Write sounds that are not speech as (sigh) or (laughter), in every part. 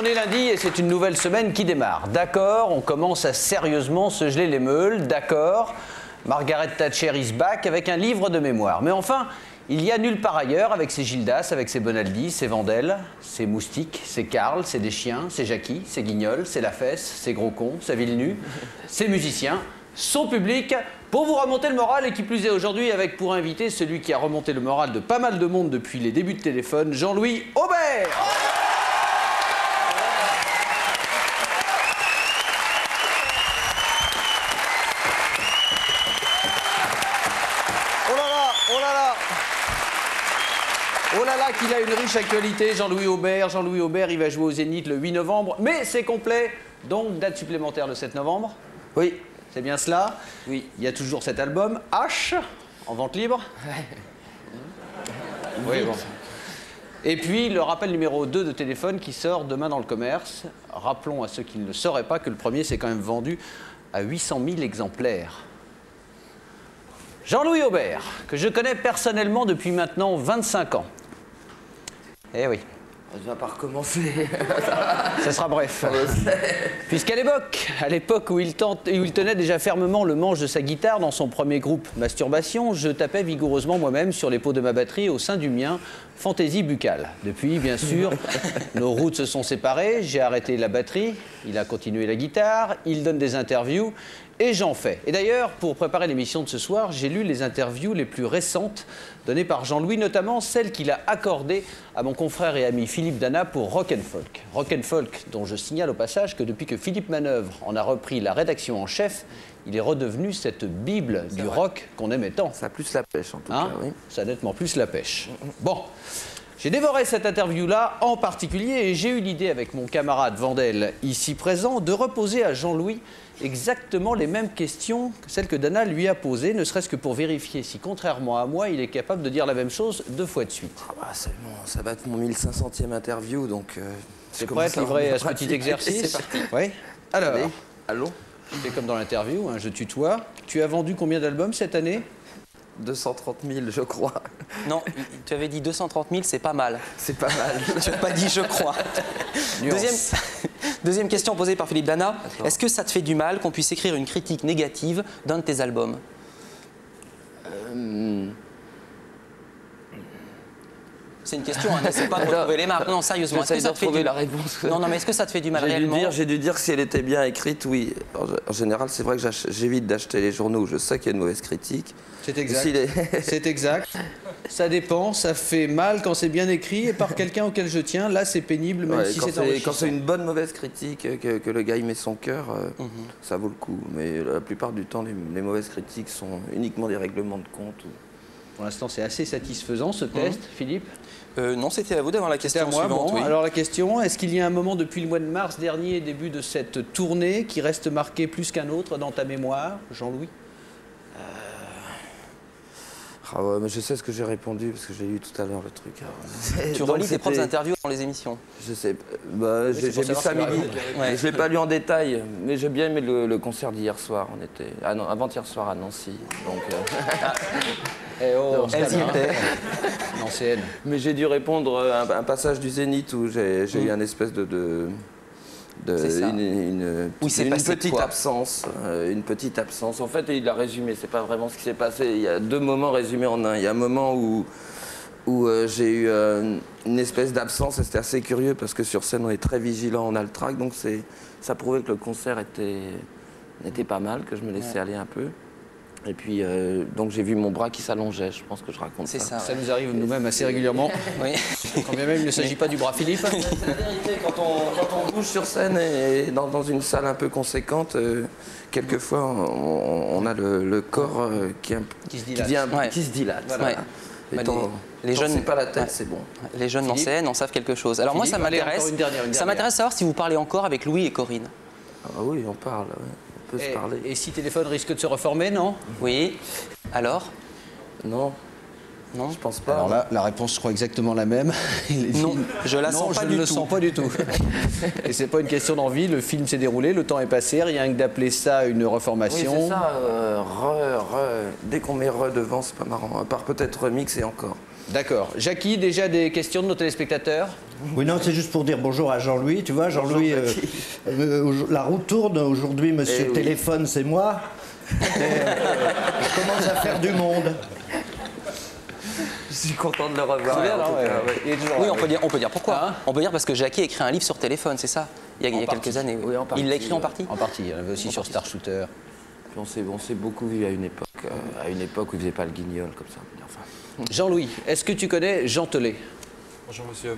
on est lundi et c'est une nouvelle semaine qui démarre. D'accord, on commence à sérieusement se geler les meules. D'accord, Margaret Thatcher is back avec un livre de mémoire. Mais enfin, il y a nulle part ailleurs avec ses Gildas, avec ses Bonaldi, ses Vandel, ses Moustiques, ses Karl, ses Des Chiens, ses Jackie, ses Guignols, ses Lafesse, ses Gros Cons, sa Ville Nue, (laughs) ses musiciens, son public, pour vous remonter le moral et qui plus est aujourd'hui avec pour invité celui qui a remonté le moral de pas mal de monde depuis les débuts de téléphone, Jean-Louis Aubert. Oh là là, oh là là Oh là là, qu'il a une riche actualité, Jean-Louis Aubert. Jean-Louis Aubert, il va jouer au Zénith le 8 novembre, mais c'est complet. Donc, date supplémentaire le 7 novembre. Oui, c'est bien cela. Oui. Il y a toujours cet album, H, en vente libre. Oui, bon. Et puis, le rappel numéro 2 de téléphone qui sort demain dans le commerce. Rappelons à ceux qui ne le sauraient pas que le premier s'est quand même vendu à 800 000 exemplaires. Jean-Louis Aubert, que je connais personnellement depuis maintenant 25 ans. Eh oui, On va pas recommencer. (laughs) ça sera bref. Puisqu'à l'époque, à l'époque où, il tente- où il tenait déjà fermement le manche de sa guitare dans son premier groupe Masturbation, je tapais vigoureusement moi-même sur les pots de ma batterie au sein du mien Fantaisie buccale. Depuis, bien sûr, (laughs) nos routes se sont séparées, j'ai arrêté la batterie, il a continué la guitare, il donne des interviews et j'en fais. Et d'ailleurs, pour préparer l'émission de ce soir, j'ai lu les interviews les plus récentes données par Jean-Louis, notamment celle qu'il a accordée à mon confrère et ami Philippe Dana pour Rock and Folk. Rock and Folk, dont je signale au passage que depuis que Philippe Manœuvre en a repris la rédaction en chef, il est redevenu cette bible du rock qu'on aimait tant. Ça a plus la pêche en tout Hein cas, oui. Ça a nettement plus la pêche. Bon, j'ai dévoré cette interview-là en particulier et j'ai eu l'idée avec mon camarade Vandel, ici présent, de reposer à Jean-Louis exactement les mêmes questions que celles que Dana lui a posées, ne serait-ce que pour vérifier si, contrairement à moi, il est capable de dire la même chose deux fois de suite. Ah bah, c'est bon, ça va être mon 1500e interview, donc... euh, C'est prêt à livrer bien à ce (laughs) petit exercice C'est parti. Oui Alors, Allez, allô fais comme dans l'interview, hein, je tutoie. Tu as vendu combien d'albums cette année? 230 000, je crois. Non, tu avais dit 230 000, c'est pas mal. C'est pas mal. (laughs) Tu n'as pas dit je crois. (laughs) Deuxième, deuxième question posée par Philippe Dana. Est-ce que ça te fait du mal qu'on puisse écrire une critique négative d'un de tes albums? C'est une question, hein, n'essaie pas de retrouver les marques. Non, sérieusement, est-ce que J'essaie ça te fait du la réponse. Non, non, mais est-ce que ça te fait du mal J'ai dû, réellement dire, j'ai dû dire que si elle était bien écrite, oui. En, en général, c'est vrai que j'évite d'acheter les journaux où je sais qu'il y a une mauvaise critique. C'est est- (laughs) C'est exact. Ça dépend, ça fait mal quand c'est bien écrit et par quelqu'un auquel je tiens. Là, c'est pénible, même Ouais, si quand c'est quand c'est une bonne mauvaise critique, euh, que, que le gars y met son cœur, euh, Mhm. ça vaut le coup. Mais la plupart du temps, les, les mauvaises critiques sont uniquement des règlements de compte. ou- Pour l'instant, c'est assez satisfaisant ce test, Philippe? Euh, Non, c'était à vous d'avoir la question moi. suivante. Bon, oui. alors la question est-ce qu'il y a un moment depuis le mois de mars dernier, début de cette tournée, qui reste marqué plus qu'un autre dans ta mémoire, Jean-Louis Ah ouais, mais je sais ce que j'ai répondu parce que j'ai lu tout à l'heure le truc. alors. (laughs) Tu relis tes propres interviews dans les émissions. Je sais. Bah, j'ai ça midi. Ouais. Je l'ai pas lu en détail, mais j'ai bien aimé le, le concert d'hier soir. On était ah non, avant-hier soir à Nancy. Donc, euh, (laughs) Eh oh, (laughs) Mais j'ai dû répondre à un, un passage du Zénith où j'ai eu un espèce de. de de- une, petite absence, euh, une petite absence. En fait, il a résumé. C'est pas vraiment ce qui s'est passé. Il y a deux moments résumés en un. Il y a un moment où où euh, j'ai eu euh, une espèce d'absence et c'était assez curieux parce que sur scène on est très vigilant, on a le track, donc c'est ça prouvait que le concert était était pas mal, que je me laissais aller un peu. Et puis euh, donc j'ai vu mon bras qui s'allongeait. Je pense que je raconte C'est ça. Ça nous arrive nous-mêmes assez régulièrement. (laughs) Oui. Quand bien même il ne s'agit pas du bras Philippe. C'est la vérité, quand on, quand on bouge sur scène et dans, dans une salle un peu conséquente, euh, quelquefois on, on a le, le corps euh, qui, un- Qui se qui dilate. Ouais. qui se dilate. Ouais. voilà. Bah, tant- les- tant jeunes- c'est pas la tête, ouais. c'est bon. Les jeunes en Philippe scène en savent quelque chose. Alors moi, ça m'intéresse. encore une dernière, une Ça m'intéresse de savoir si vous parlez encore avec Louis et Corinne. Ah oui, on parle, ouais. Se Et, parler. et si téléphone risque de se reformer, non? Oui. Alors? Non, Non, je pense pas. Alors là, la réponse, je crois exactement la même. (laughs) Il dit- Non, je la sens Non, pas je du ne le tout. sens pas du tout. (laughs) Et c'est pas une question d'envie. Le film s'est déroulé, le temps est passé. Rien que d'appeler ça une Oui, reformation. c'est ça. euh, re, re. Dès qu'on met re devant, c'est pas marrant. À part peut-être remix et encore. D'accord. Jackie, déjà des questions de nos téléspectateurs Oui, non, c'est juste pour dire bonjour à Jean-Louis. Tu vois, Jean-Louis, euh, euh, la roue tourne. Aujourd'hui, monsieur Eh oui. téléphone, c'est moi. (laughs) Et, euh, je commence à faire du monde. Je suis content de le revoir. C'est bien, en non tout Ouais, cas, ouais. ouais. Il est toujours Oui, là, on peut, dire, on peut dire pourquoi. Hein on peut dire parce que Jackie a écrit un livre sur téléphone, c'est ça? Il y a, il y a En quelques années. Oui, en partie, Il l'a écrit en partie? En partie. Il y en avait aussi sur Star Shooter. Puis on s'est beaucoup vu à une époque, euh, à une époque où il faisait pas le guignol comme ça. Enfin, Jean-Louis, est-ce que tu connais Jean Telet? Bonjour monsieur.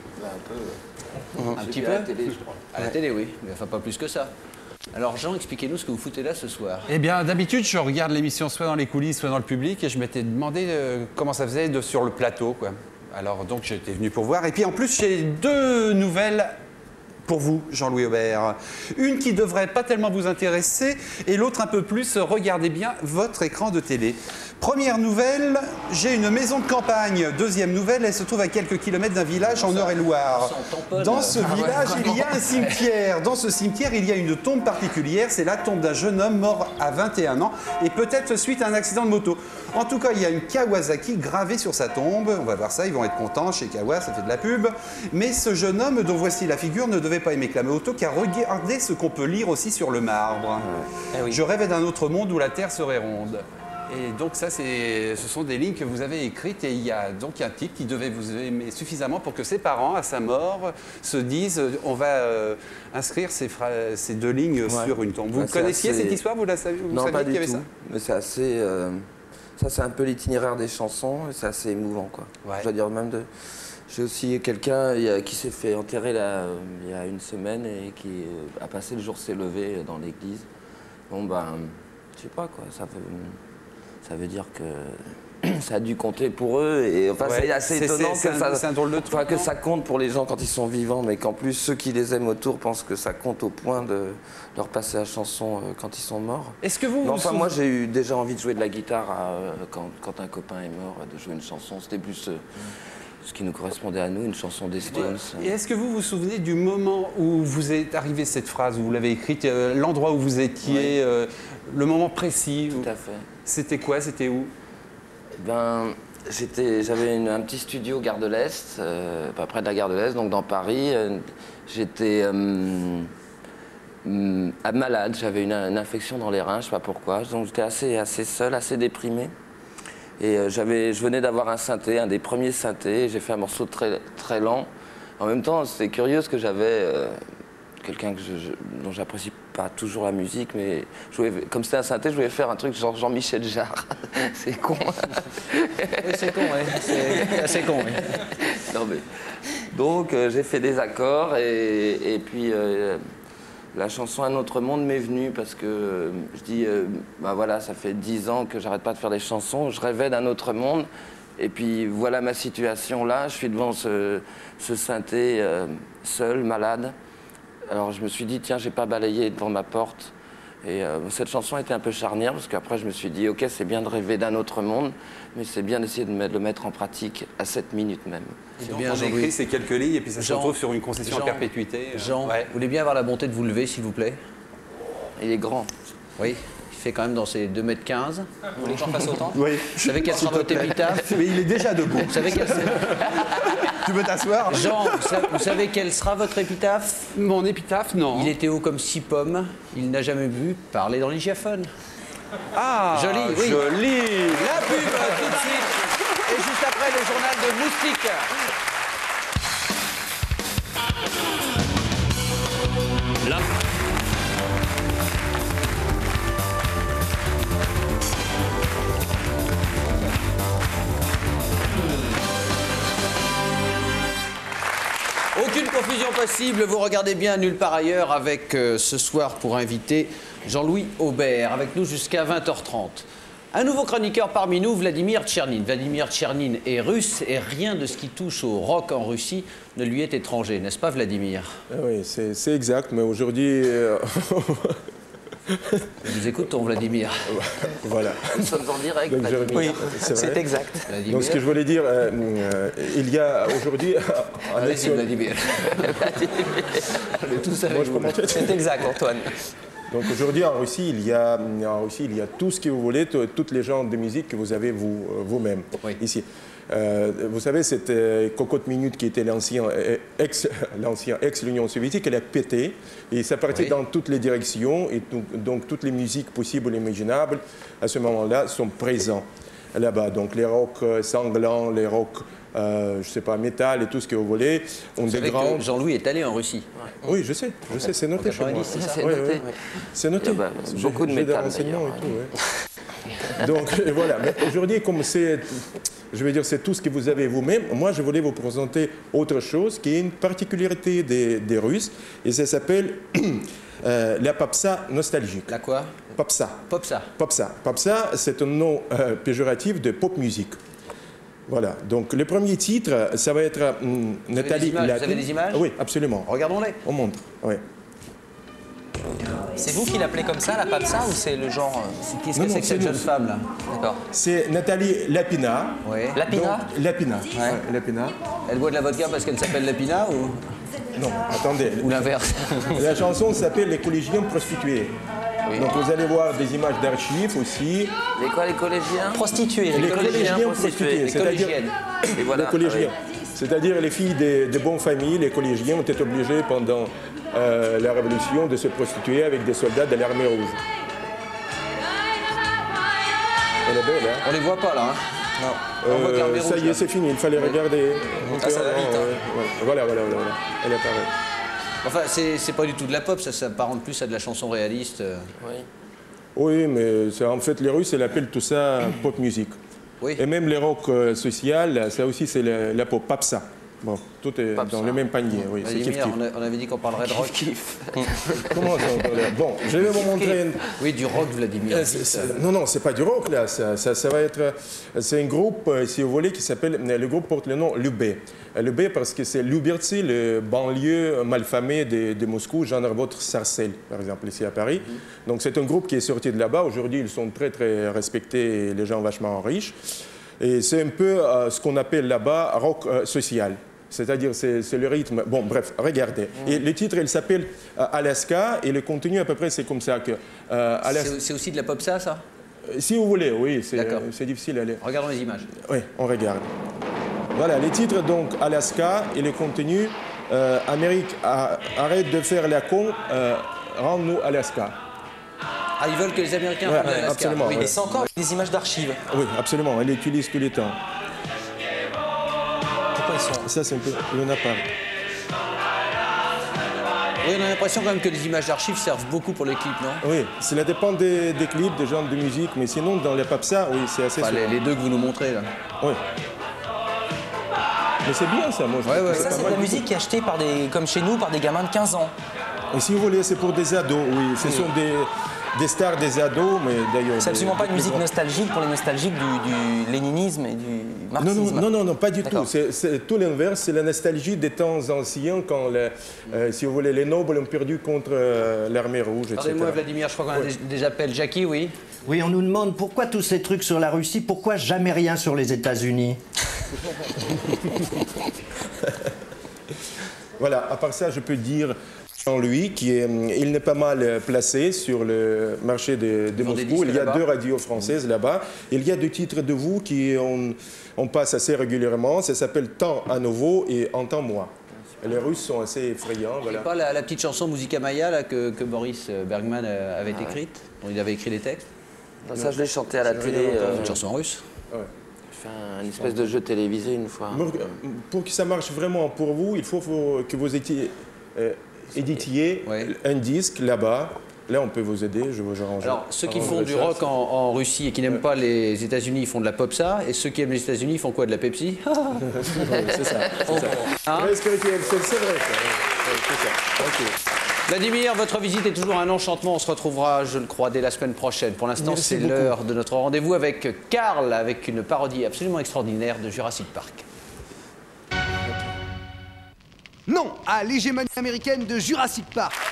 Un petit vu peu à la télé, je crois. À la télé, oui. Mais enfin, pas plus que ça. Alors, Jean, expliquez-nous ce que vous foutez là ce soir. Eh bien, d'habitude, je regarde l'émission soit dans les coulisses, soit dans le public, et je m'étais demandé euh, comment ça faisait de, sur le plateau, quoi. Alors donc, j'étais venu pour voir. Et puis en plus, j'ai deux nouvelles pour vous, Jean-Louis Aubert. Une qui devrait pas tellement vous intéresser, et l'autre un peu plus. Regardez bien votre écran de télé. Première nouvelle, j'ai une maison de campagne. Deuxième nouvelle, elle se trouve à quelques kilomètres d'un village en Eure-et-Loire. Dans ce village, il y a un (laughs) cimetière. Dans ce cimetière, il y a une tombe particulière. C'est la tombe d'un jeune homme mort à 21 ans et peut-être suite à un accident de moto. En tout cas, il y a une Kawasaki gravée sur sa tombe. On va voir ça, ils vont être contents chez Kawa, ça fait de la pub. Mais ce jeune homme, dont voici la figure, ne devait pas aimer clamer auto, car regardez ce qu'on peut lire aussi sur le marbre. Eh oui. Je rêvais d'un autre monde où la Terre serait ronde. Et donc ça, ce sont des lignes que vous avez écrites et il y a donc un type qui devait vous aimer suffisamment pour que ses parents, à sa mort, se disent euh, on va euh, inscrire ces, ces deux lignes Ouais. sur une tombe. Vous connaissiez assez- cette histoire Vous la saviez non, saviez pas qu'il y du avait tout. ça? Mais c'est assez. euh, ça, c'est un peu l'itinéraire des chansons et c'est assez émouvant, quoi. Ouais. Je dois dire même de. J'ai aussi quelqu'un qui s'est fait enterrer là, euh, il y a une semaine et qui euh, a passé le jour s'est levé dans l'église. Bon, ben, je sais pas quoi, ça veut, ça veut dire que (clears throat) ça a dû compter pour eux. Et enfin, Ouais, c'est assez étonnant que un- ça. c'est un drôle de truc, enfin, que ça compte pour les gens quand ils sont vivants, mais qu'en plus ceux qui les aiment autour pensent que ça compte au point de leur passer la chanson euh, quand ils sont morts. Est-ce que vous, Non, vous enfin, moi j'ai eu déjà envie de jouer de la guitare euh, quand, quand un copain est mort, de jouer une chanson. C'était plus euh, ce qui nous correspondait à nous, une chanson des Stones. Et est-ce que vous vous souvenez du moment où vous est arrivé cette phrase, où vous l'avez écrite, euh, l'endroit où vous étiez, euh, le moment précis où- Tout à fait. C'était quoi C'était où? Ben, j'étais, j'avais un petit studio gare de l'Est, euh, pas près de la gare de l'Est, donc dans Paris. J'étais ah, malade, j'avais une, une infection dans les reins, je sais pas pourquoi. Donc j'étais assez, assez seul, assez déprimé. Et euh, j'avais, je venais d'avoir un synthé, un des premiers synthés. J'ai fait un morceau très, très lent. En même temps, c'était curieux parce que j'avais euh, quelqu'un que je- je- dont j'apprécie pas toujours la musique, mais je voulais- comme c'était un synthé, je voulais faire un truc genre Jean-Michel Jarre. (laughs) C'est con. Oui, c'est con, oui. C'est assez con, oui. Non, mais- Donc euh, j'ai fait des accords et, et puis euh, la chanson Un autre monde m'est venue parce que euh, je dis, euh, bah voilà, ça fait dix ans que j'arrête pas de faire des chansons, je rêvais d'un autre monde et puis voilà ma situation là, je suis devant ce, ce synthé euh, seul, malade. Alors je me suis dit, tiens, j'ai pas balayé devant ma porte. Et euh, cette chanson était un peu charnière parce qu'après je me suis dit, ok, c'est bien de rêver d'un autre monde, mais c'est bien d'essayer de le mettre en pratique à cette minute même. C'est bien, on Jean-Louis. écrit ces quelques lignes et puis ça se retrouve sur une concession Jean- à perpétuité. euh, Jean, ouais. vous voulez bien avoir la bonté de vous lever, s'il vous plaît? Il est grand. Oui. Il fait quand même dans ses 2 mètres 15. Vous voulez que j'en fasse autant? Oui. Vous savez quelle sera votre épitaphe (laughs) Mais il est déjà debout. Vous savez quelle (laughs) tu veux t'asseoir? Jean, vous sa- vous savez quelle sera votre épitaphe? Mon épitaphe, non. Il était haut comme six pommes. Il n'a jamais vu parler dans l'hygiaphone. Ah, Joli, oui. Joli. La pub tout de suite. Et juste après le journal de Moustique. Confusion possible, vous regardez bien nulle part ailleurs avec euh, ce soir pour inviter Jean-Louis Aubert, avec nous jusqu'à 20h30. Un nouveau chroniqueur parmi nous, Vladimir Tchernin. Vladimir Tchernin est russe et rien de ce qui touche au rock en Russie ne lui est étranger, n'est-ce pas Vladimir? Oui, c'est c'est exact, mais aujourd'hui, euh, (laughs) Je vous écoute, ton Vladimir. Voilà. Nous sommes en direct. Donc, Vladimir. Oui, C'est exact. Vladimir. Donc ce que je voulais dire, euh, euh, il y a aujourd'hui (laughs) Allez-y, Vladimir. (laughs) Commence. C'est exact, Antoine. Donc aujourd'hui en Russie, il y a en Russie, il y a tout ce que vous voulez, toutes les genres de musique que vous avez vous euh, vous-même Oui. ici. Euh, vous savez, cette euh, cocotte minute qui était l'ancien euh, ex (laughs) l'ancien ex l'Union soviétique, elle a pété et ça partait Oui. dans toutes les directions et donc, donc toutes les musiques possibles et imaginables à ce moment-là sont présents là-bas. Donc les rock euh, sanglants, les rock euh, je sais pas métal et tout ce que vous voulez, que grands. Jean-Louis est allé en Russie. Oui, je sais, je sais, c'est noté chez moi. 90, c'est noté. oui. C'est noté. Bah, J'ai- beaucoup de métal, et tout, ouais. (laughs) Donc et voilà, mais aujourd'hui, comme c'est, je veux dire, c'est tout ce que vous avez vous-même, moi je voulais vous présenter autre chose qui est une particularité des, des Russes, et ça s'appelle (clears throat) euh, la papsa nostalgique. La quoi? Papsa. Pop ça. Popsa. Popsa, c'est un nom euh, péjoratif de pop musique. Voilà. Donc le premier titre, ça va être hum, Nathalie des images Vous avez des images? Oui, absolument. Regardons-les. On montre. Oui. C'est vous qui l'appelez comme ça, la papsa, ou c'est le genre. euh, Qu'est-ce que c'est que cette jeune femme là D'accord. C'est Nathalie Lapina. Oui. Lapina Donc, Lapina. Ouais, Lapina. Elle boit de la vodka parce qu'elle s'appelle Lapina ou, Non, attendez. ou l'inverse La chanson s'appelle Les collégiens prostitués. Donc vous allez voir des images d'archives aussi. Les quoi, les collégiens? Prostituée. Les collégiens collégiens prostitués, prostitués, les voilà. les collégiens. ah C'est-à-dire les filles de, de bonnes familles, les collégiens ont été obligés pendant euh, la Révolution de se prostituer avec des soldats de l'armée rouge. Elle est belle, hein On les voit pas là. hein On voit que Euh, Ça rouge, y est, c'est fini, il fallait regarder. Ah, ça va vite, hein. Ouais, Voilà, voilà, voilà, voilà. Elle apparaît. Enfin, c'est pas du tout de la pop, ça s'apparente plus à de la chanson réaliste. euh. Oui. Oui, mais en fait, les Russes, ils appellent tout ça pop musique. Oui. Et même les rock euh, social, ça aussi, c'est la, la pop papsa. Bon, tout est dans le même panier, oui, c'est kiff kiff. on, a- on avait dit qu'on parlerait de rock. (laughs) Comment ça, on Bon, je vais vous montrer. une- Oui, du rock, Vladimir. Euh, Non, non, c'est pas du rock là. Ça, ça, ça va être. euh, C'est un groupe, euh, si vous voulez, qui s'appelle. Le groupe porte le nom Lubé. Lubé parce que c'est Lubertsy, le banlieue malfamé de, de Moscou, genre votre Sarcelles, par exemple, ici à Paris. Donc c'est un groupe qui est sorti de là-bas. Aujourd'hui, ils sont très, très respectés et les gens vachement riches. Et c'est un peu euh, ce qu'on appelle là-bas rock euh, social. C'est-à-dire, c'est c'est le rythme. Bon, bref, regardez. Et le titre, il s'appelle euh, Alaska, et le contenu, à peu près, c'est comme ça que. euh, Alaska- C'est aussi de la pop ça, ça? Si vous voulez, oui, c'est D'accord. c'est difficile lire. Regardons les images. Oui, on regarde. Voilà, les titres donc Alaska et le contenu euh, Amérique, arrête de faire la con, euh, rends-nous Alaska. Ah, ils veulent que les Américains Ouais, prennent l'Alaska. absolument, Oui. Et c'est encore des images d'archives. Oui, absolument, elle utilise tous les temps. Ça, c'est un peu. Il y en a pas. Oui, on a l'impression quand même que les images d'archives servent beaucoup pour les clips, non? Oui, cela dépend des, des clips, des genres de musique, mais sinon, dans les papsa, oui, c'est assez Enfin, les, les deux que vous nous montrez là. Oui. Mais c'est bien ça, moi. je Ouais, ouais, Ça, c'est de la musique qui est achetée par des, comme chez nous par des gamins de 15 ans. Et si vous voulez, c'est pour des ados, oui. Ce sont des, des stars des ados, mais d'ailleurs. C'est absolument pas une musique grands- nostalgique pour les nostalgiques du, du léninisme et du Non, marxisme. non, non, non, non, pas du tout. C'est tout l'inverse. C'est la nostalgie des temps anciens quand, euh, si vous voulez, les nobles ont perdu contre euh, l'armée rouge, etc. Pardonnez-moi, Vladimir, je crois qu'on a des, des appels. Jackie, oui Oui, on nous demande pourquoi tous ces trucs sur la Russie, pourquoi jamais rien sur les États-Unis? (laughs) Voilà, à part ça, je peux dire Jean-Louis, qui est, hum, il n'est pas mal euh, placé sur le marché de, Moscou. Il y a deux radios françaises là-bas. Il y a deux titres de vous qui on, on passe assez régulièrement. Ça s'appelle Temps à nouveau et Entends-moi. Les Russes sont assez effrayants. C'est Voilà. pas la, la petite chanson Musica Maya là, que, que Boris Bergman euh, avait écrite, dont il avait écrit les textes? Non, ça, je l'ai chanté à la télé. euh, Une chanson russe J'ai fait un, une espèce de jeu télévisé une fois. Pour, pour que ça marche vraiment pour vous, il faut, faut que vous étiez, euh, éditiez Ouais. un disque là-bas. Là, on peut vous aider. Je vous arrange. Alors, ceux qui font du rock en, en Russie et qui n'aiment pas les États-Unis, ils font de la popsa, et ceux qui aiment les États-Unis, font quoi De la Pepsi (laughs) c'est ça. c'est. Hein vrai. ça. Ouais, c'est ça. Ok. Vladimir, votre visite est toujours un enchantement. On se retrouvera, je le crois, dès la semaine prochaine. Pour l'instant, c'est l'heure de notre rendez-vous avec Karl, avec une parodie absolument extraordinaire de Jurassic Park. Non à l'hégémonie américaine de Jurassic Park.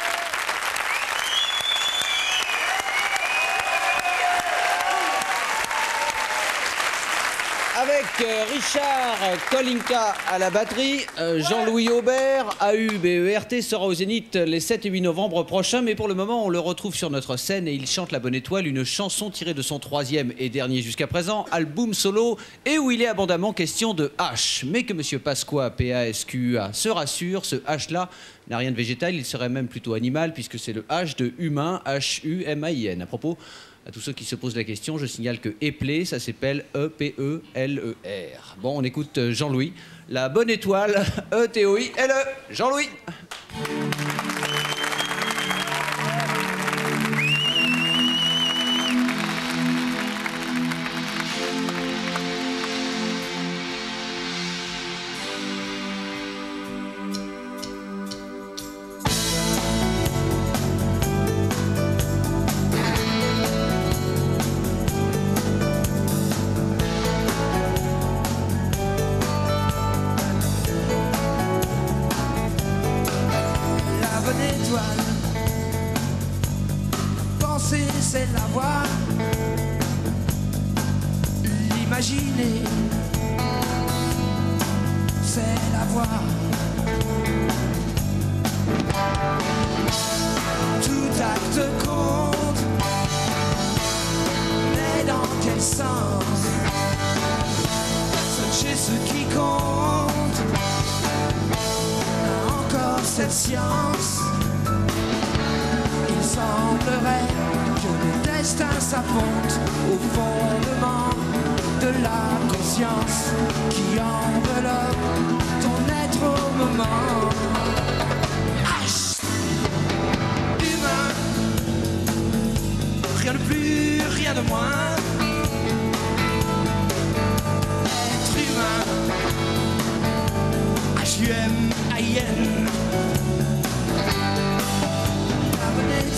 Avec euh, Richard Kolinka à la batterie, euh, Jean-Louis Aubert, AUBERT sera au Zénith les 7 et 8 novembre prochains, mais pour le moment, on le retrouve sur notre scène et il chante La Bonne Étoile, une chanson tirée de son troisième et dernier jusqu'à présent album solo, et où il est abondamment question de H. Mais que Monsieur Pasqua, P-A-S-Q-A, se rassure, ce H-là n'a rien de végétal, il serait même plutôt animal, puisque c'est le H de humain, H-U-M-A-I-N. À propos, à tous ceux qui se posent la question, je signale que Eplé, ça s'appelle E E-P-E-L-E-R. Bon, on écoute euh, Jean-Louis. La bonne étoile, (laughs) E E-T-O-I-L-E. Jean-Louis.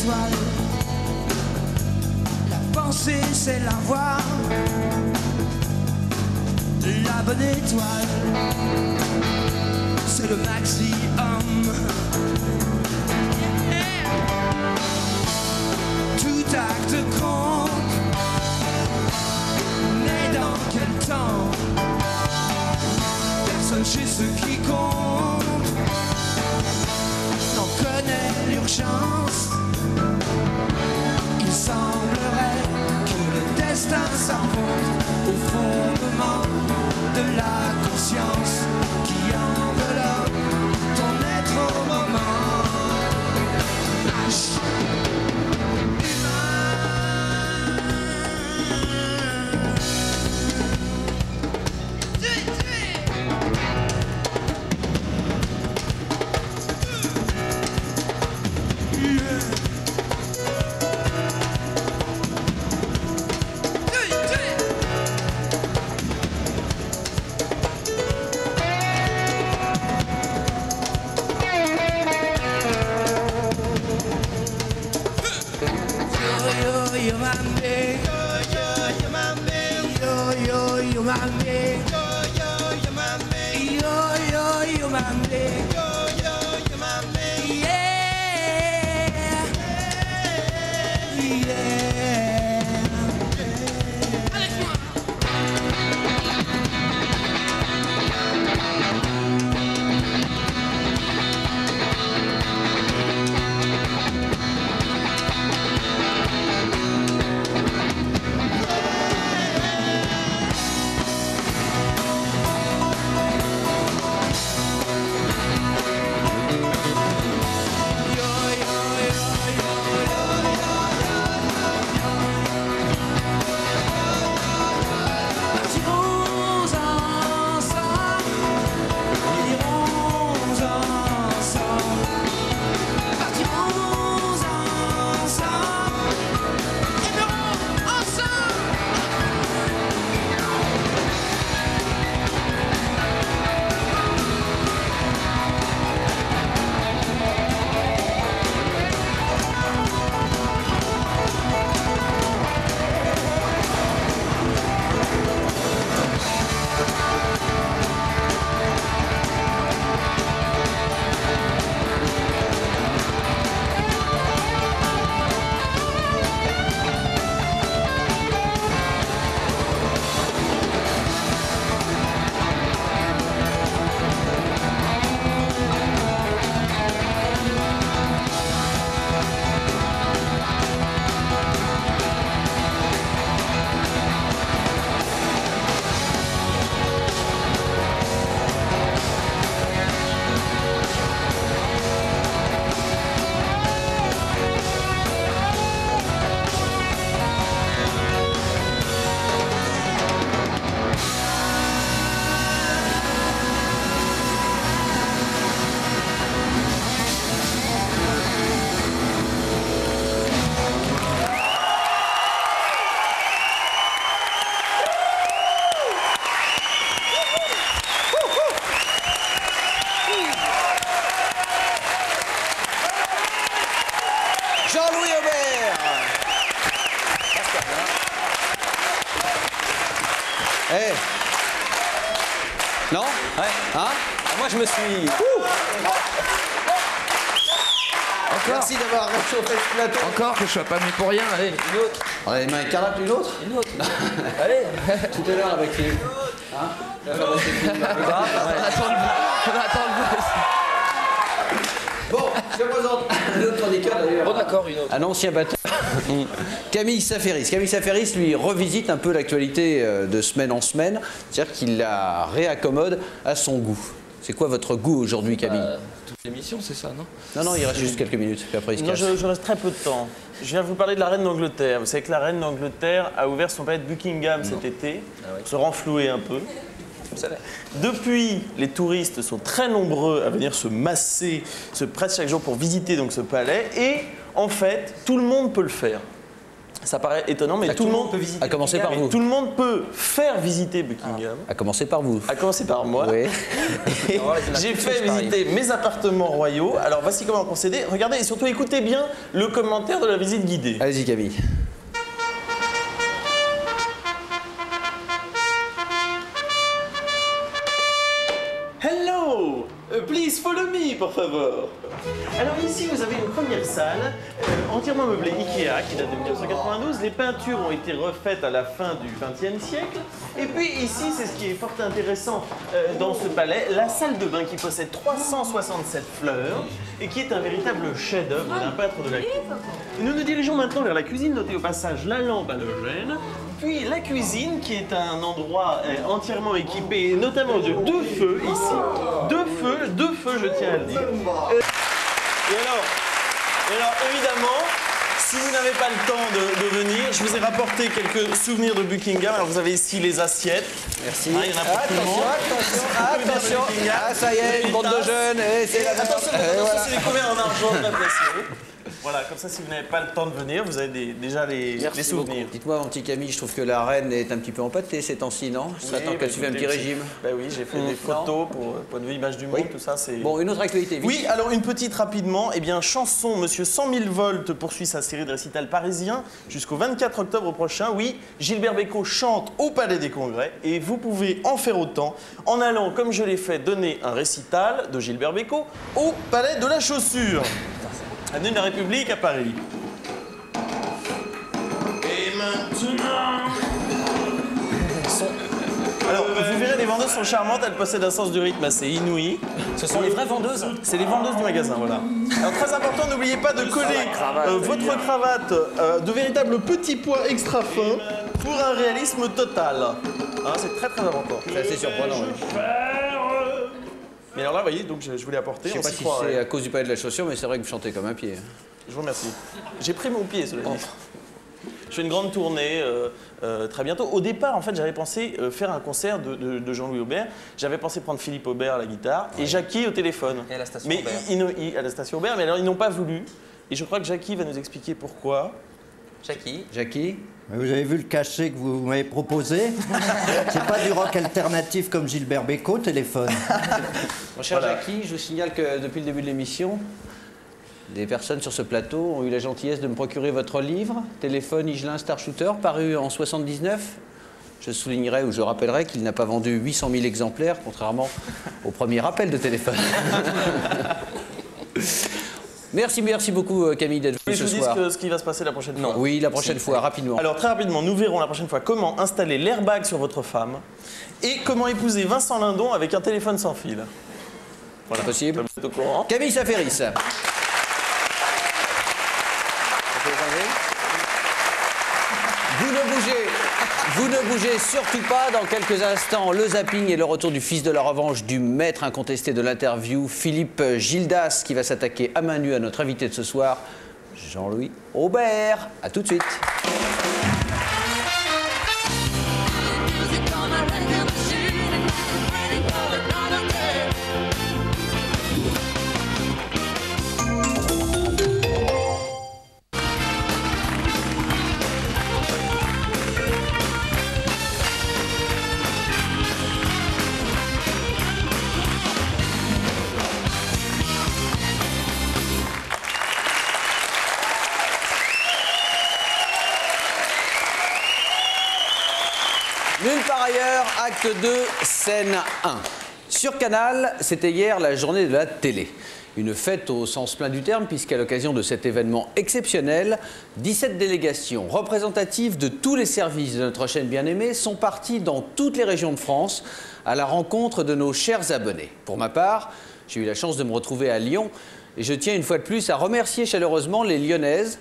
La pensée c'est la voir La bonne étoile. C'est le maximum. Tout acte compte Mais dans quel temps? Personne chez ceux qui comptent. N'en connaît l'urgence. Destin s'enfonce au fondement de la conscience Me suis. Merci d'avoir réchauffé ce plateau. Encore que je sois pas venu pour rien, allez. Une autre On a une main écarlate, une autre Une autre (laughs) Allez Tout à l'heure avec Philippe. Hein attend le (laughs) on attend le Bon, je présente un autre chroniqueur d'ailleurs. Bon d'accord, une autre. Un ancien batteur. Camille Saferis. Camille Saferis, lui, revisite un peu l'actualité euh, de semaine en semaine. C'est-à-dire qu'il la réaccommode à son goût. C'est quoi votre goût aujourd'hui, Camille Euh, toute l'émission, c'est ça, non Non, non, il reste juste quelques minutes, puis après il se Non, casse. je, je reste très peu de temps. Je viens de vous parler de la reine d'Angleterre. Vous savez que la reine d'Angleterre a ouvert son palais de Buckingham cet été, pour se renflouer un peu. Depuis, les touristes sont très nombreux à venir se masser, se prêter chaque jour pour visiter donc ce palais. Et en fait, tout le monde peut le faire. Ça paraît étonnant, mais Ah, tout, le monde peut visiter. À commencer par vous. Et Tout le monde peut faire visiter Buckingham. À commencer par vous. À commencer par moi. Oui. (laughs) J'ai fait visiter mes appartements royaux. Alors voici comment procéder. Regardez et surtout écoutez bien le commentaire de la visite guidée. Allez-y, Camille. Alors ici, vous avez une première salle euh, entièrement meublée Ikea qui date de 1992. Les peintures ont été refaites à la fin du XXe siècle. Et puis ici, c'est ce qui est fort intéressant euh, dans ce palais, la salle de bain qui possède 367 fleurs et qui est un véritable chef-d'œuvre d'un peintre de la. Nous nous dirigeons maintenant vers la cuisine, notez au passage la lampe halogène, puis la cuisine qui est un endroit euh, entièrement équipé, notamment de deux feux ici. Deux feux, deux feux, je tiens à le dire. Et alors, et alors, évidemment, si vous n'avez pas le temps de, de venir, je vous ai rapporté quelques souvenirs de Buckingham. Alors vous avez ici les assiettes. Merci. Ah, il y en a pour tout le monde. attention, de attention. Buckingham. Ah, ça y est, une bande de jeunes. Et c'est Et la attention, attention, voilà. c'est les couverts en argent. Voilà, comme ça, si vous n'avez pas le temps de venir, vous avez des- déjà les, Merci les souvenirs. Dites-moi, mon petit Camille, je trouve que la reine est un petit peu empâtée ces temps-ci, non serait Oui, temps bah, qu'elle suive un petit régime. Bah oui, j'ai fait des photos pour point de vue image du monde, Oui. tout ça, c'est. Bon, une autre actualité, vite. Oui, alors une petite rapidement. Eh bien, chanson Monsieur 100 000 volts poursuit sa série de récitals parisiens jusqu'au 24 octobre prochain. Oui, Gilbert Bécaud chante au Palais des Congrès et vous pouvez en faire autant en allant, comme je l'ai fait, donner un récital de Gilbert Bécaud au Palais de la Chaussure, avenue de la République à Paris. Et maintenant. Alors, vous verrez, les vendeuses sont charmantes, elles possèdent un sens du rythme assez inouï. Ce sont les vraies vendeuses. C'est les vendeuses du magasin, voilà. Alors très important, n'oubliez pas de coller euh, votre cravate euh, de véritables petits pois extra fins pour un réalisme total. Hein, c'est très très important. C'est assez surprenant. oui. Mais alors là, vous voyez, donc je, l'ai apporté. Je sais on pas si c'est à cause du palais de la chaussure, mais c'est vrai que vous chantez comme un pied. Je vous remercie. J'ai pris mon pied, cela dit. Je fais une grande tournée euh, euh, très bientôt. Au départ, en fait, j'avais pensé euh, faire un concert de, de- de Jean-Louis Aubert. J'avais pensé prendre Philippe Aubert à la guitare et Jackie au téléphone. Et à la station mais Aubert. ils- ils n'ont- ils- à la station Aubert, mais alors ils n'ont pas voulu. Et je crois que Jackie va nous expliquer pourquoi. Jackie. Jackie Vous avez vu le cachet que vous m'avez proposé? C'est pas du rock alternatif comme Gilbert Bécaud, téléphone. Mon cher Voilà. Jackie, je vous signale que depuis le début de l'émission, des personnes sur ce plateau ont eu la gentillesse de me procurer votre livre, Téléphone Igelin Star Shooter, paru en 79. Je soulignerai ou je rappellerai qu'il n'a pas vendu 800 000 exemplaires, contrairement au premier appel de téléphone. (laughs) merci, merci beaucoup euh, Camille d'être ce soir. ce, que- ce qui va se passer la prochaine fois. Oui, la prochaine fois, rapidement. Alors très rapidement, nous verrons la prochaine fois comment installer l'airbag sur votre femme et comment épouser Vincent Lindon avec un téléphone sans fil. Voilà, possible. Camille Saferis. Vous ne bougez, vous ne bougez surtout pas. Dans quelques instants, le zapping et le retour du fils de la revanche du maître incontesté de l'interview, Philippe Gildas, qui va s'attaquer à main nue à notre invité de ce soir, Jean-Louis Aubert. À tout de suite. Nulle part ailleurs, acte 2, scène 1. Sur Canal, c'était hier la journée de la télé. Une fête au sens plein du terme, puisqu'à l'occasion de cet événement exceptionnel, 17 délégations représentatives de tous les services de notre chaîne bien-aimée sont parties dans toutes les régions de France à la rencontre de nos chers abonnés. Pour ma part, j'ai eu la chance de me retrouver à Lyon et je tiens une fois de plus à remercier chaleureusement les Lyonnaises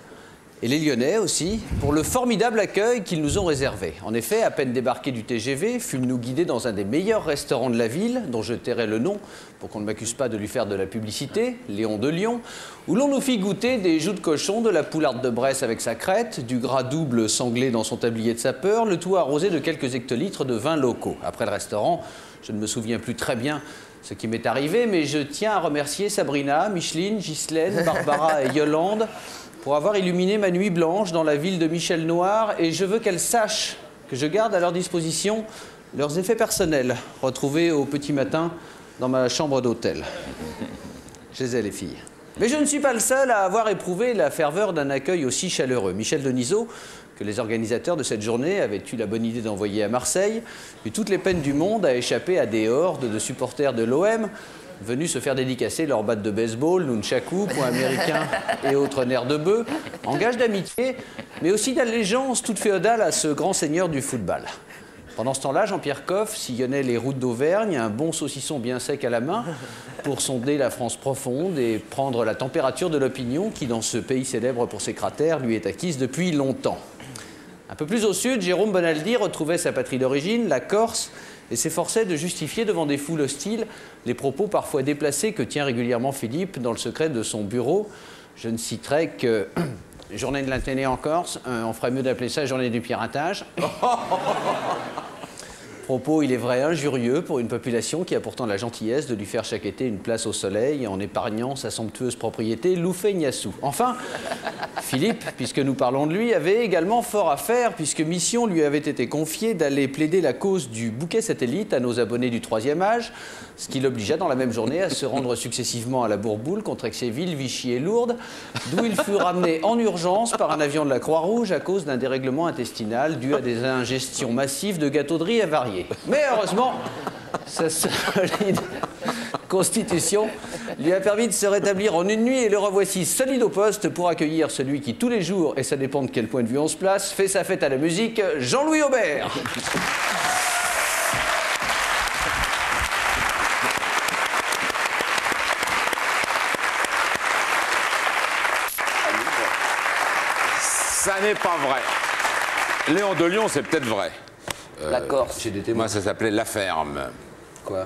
et les Lyonnais aussi pour le formidable accueil qu'ils nous ont réservé. En effet, à peine débarqués du TGV, fûmes-nous guidés dans un des meilleurs restaurants de la ville, dont je tairai le nom pour qu'on ne m'accuse pas de lui faire de la publicité, Léon de Lyon, où l'on nous fit goûter des joues de cochon, de la poularde de Bresse avec sa crête, du gras double sanglé dans son tablier de sapeur, le tout arrosé de quelques hectolitres de vins locaux. Après le restaurant, je ne me souviens plus très bien ce qui m'est arrivé, mais je tiens à remercier Sabrina, Micheline, Ghislaine, Barbara et Yolande pour avoir illuminé ma nuit blanche dans la ville de Michel Noir et je veux qu'elles sachent que je garde à leur disposition leurs effets personnels retrouvés au petit matin dans ma chambre d'hôtel. Je les ai, les filles. Mais je ne suis pas le seul à avoir éprouvé la ferveur d'un accueil aussi chaleureux. Michel Denisot, que les organisateurs de cette journée avaient eu la bonne idée d'envoyer à Marseille, eut toutes les peines du monde à échapper à des hordes de supporters de l'OM venus se faire dédicacer leurs battes de baseball, nunchaku, points américains (laughs) et autres nerfs de bœuf, en gage d'amitié, mais aussi d'allégeance toute féodale à ce grand seigneur du football. Pendant ce temps-là, Jean-Pierre Coff sillonnait les routes d'Auvergne, un bon saucisson bien sec à la main, pour sonder la France profonde et prendre la température de l'opinion qui, dans ce pays célèbre pour ses cratères, lui est acquise depuis longtemps. Un peu plus au sud, Jérôme Bonaldi retrouvait sa patrie d'origine, la Corse, et s'efforçait de justifier devant des foules hostiles les propos parfois déplacés que tient régulièrement Philippe dans le secret de son bureau. Je ne citerai que (clears throat) journée de la télé en Corse, euh, on ferait mieux d'appeler ça journée du piratage. (laughs) Propos, il est vrai, injurieux pour une population qui a pourtant la gentillesse de lui faire chaque été une place au soleil en épargnant sa somptueuse propriété Loufé-Niassou. Enfin, Philippe, puisque nous parlons de lui, avait également fort à faire puisque mission lui avait été confiée d'aller plaider la cause du bouquet satellite à nos abonnés du troisième âge, ce qui l'obligea dans la même journée à se rendre successivement à la Bourboule, Contrexéville, Vichy et Lourdes, d'où il fut ramené en urgence par un avion de la Croix-Rouge à cause d'un dérèglement intestinal dû à des ingestions massives de gâteaux de riz avariés. Mais heureusement, sa solide constitution lui a permis de se rétablir en une nuit et le revoici solide au poste pour accueillir celui qui tous les jours, et ça dépend de quel point de vue on se place, fait sa fête à la musique, Jean-Louis Aubert. Ça n'est pas vrai. Léon de Lyon, c'est peut-être vrai. La Corse. J'ai des témoins. Moi, ça s'appelait La Ferme. Quoi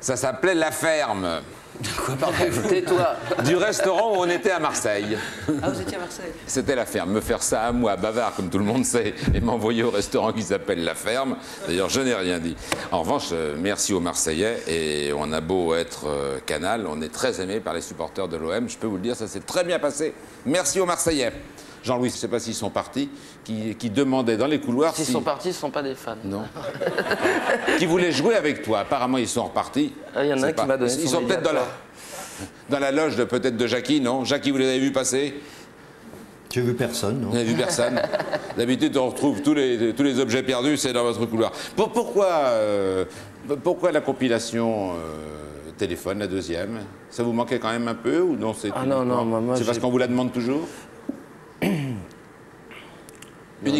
Ça s'appelait La Ferme. (laughs) Quoi, pardon Tais-toi. (laughs) Du restaurant où on était à Marseille. Ah, vous étiez à Marseille C'était La Ferme. Me faire ça à moi, bavard, comme tout le monde sait, et m'envoyer au restaurant qui s'appelle La Ferme. D'ailleurs, je n'ai rien dit. En revanche, euh, merci aux Marseillais. Et on a beau être euh, canal, on est très aimé par les supporters de l'OM. Je peux vous le dire, ça s'est très bien passé. Merci aux Marseillais. Jean-Louis, je ne sais pas s'ils sont partis, qui, qui demandaient dans les couloirs S'ils si- sont partis, ce ne sont pas des fans. Non. (laughs) qui voulaient jouer avec toi. Apparemment, ils sont repartis. Ah, il y en a un qui m'a donné Ils son sont peut-être dans la, dans la loge de peut-être de Jackie, non? Jackie, vous les avez vus passer? J'ai vu personne, non? Vous n'avez vu personne D'habitude, on retrouve tous les, tous les objets perdus, c'est dans votre couloir. Pour- pourquoi, euh, pourquoi la compilation euh, téléphone, la deuxième? Ça vous manquait quand même un peu ou non c'est Ah non, non, moi, moi, C'est parce j'ai- qu'on vous la demande toujours?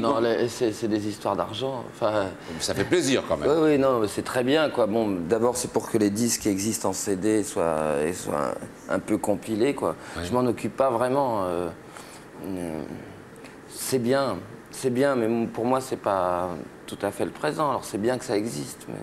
Non, c'est des histoires d'argent. Enfin, Ça fait plaisir quand même. oui, oui, non, c'est très bien, quoi. Bon, d'abord, c'est pour que les disques qui existent en CD soient, et soient un, un peu compilés, quoi. Je m'en occupe pas vraiment. euh, euh, c'est bien, c'est bien, mais pour moi, c'est pas tout à fait le présent. Alors, c'est bien que ça existe, mais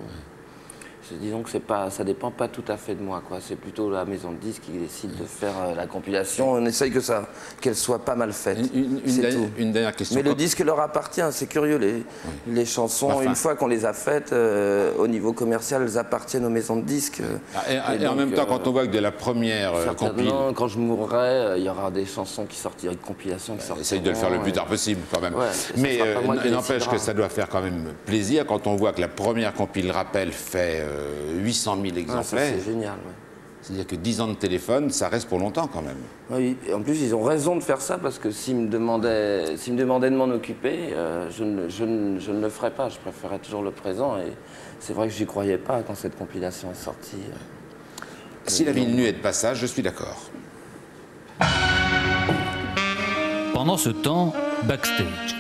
disons que c'est pas, ça dépend pas tout à fait de moi. C'est plutôt la maison de disques qui décide de faire euh, la compilation. On essaye que ça, qu'elle soit pas mal faite. Une, dernière, tout. une dernière question. Mais le disque leur appartient, c'est curieux. Les, les chansons, Enfin. une fois qu'on les a faites, euh, au niveau commercial, elles appartiennent aux maisons de disques. Ah, Et, et Et en même temps, euh, quand on voit que de la première euh, Certainement, quand je mourrai, euh, il y aura des chansons qui sortiront, de compilations qui sortiront. essaye de le faire le plus tard possible quand même. Ouais, Mais euh, n'empêche que ça doit faire quand même plaisir quand on voit que la première compile rappel fait euh, 800 000 Ah, ça, exemplaires. c'est génial. ouais. C'est-à-dire que 10 ans de téléphone, ça reste pour longtemps quand même. Oui, et en plus, ils ont raison de faire ça parce que s'ils me demandaient, s'ils me demandaient de m'en occuper, euh, je, ne, je ne- je ne le ferais pas. Je préférais toujours le présent. Et c'est vrai que j'y croyais pas quand cette compilation est sortie. Si la ville nue est de passage, je suis d'accord. Pendant ce temps, backstage.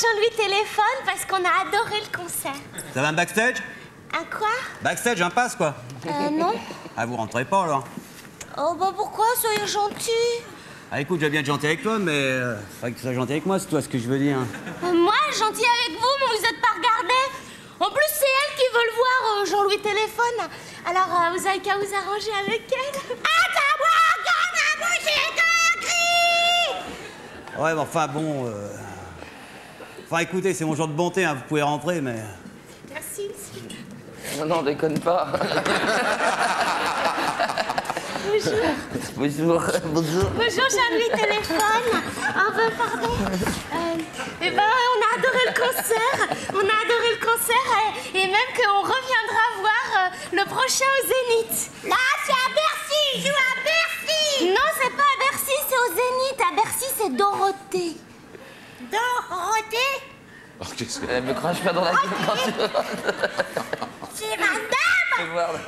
Jean-Louis téléphone parce qu'on a adoré le concert. Vous avez un backstage? Un quoi? Backstage, un passe quoi Euh, non. Ah, vous rentrez pas alors Oh, bah pourquoi? Soyez gentil. Ah, écoute, je vais bien être gentil avec toi, mais. Euh, faudrait que tu sois gentil avec moi, c'est toi ce que je veux dire. Euh, moi, gentil avec vous, mais vous êtes pas regardé. En plus, c'est elle qui veut le voir, euh, Jean-Louis téléphone. Alors, euh, vous avez qu'à vous arranger avec elle. Attends-moi, garde à vous, j'ai écrit. Ouais, mais enfin bon. euh, Enfin, écoutez, c'est mon jour de bonté, hein, vous pouvez rentrer, mais. Merci. Non, non, déconne pas. Bonjour. Bonjour. Bonjour. Bonjour, Jean-Louis téléphone. Ah, bah, pardon. Euh, eh ben, on a adoré le concert. On a adoré le concert et, et même qu'on reviendra voir euh, le prochain au Zénith. Ah, c'est à Bercy, il joue à Bercy. Non, c'est pas à Bercy, c'est au Zénith. À Bercy, c'est Dorothée. Dorothée, Oh, qu'est-ce que- Elle me crache pas dans la gueule quand tu c'est madame. vas voir. Alors,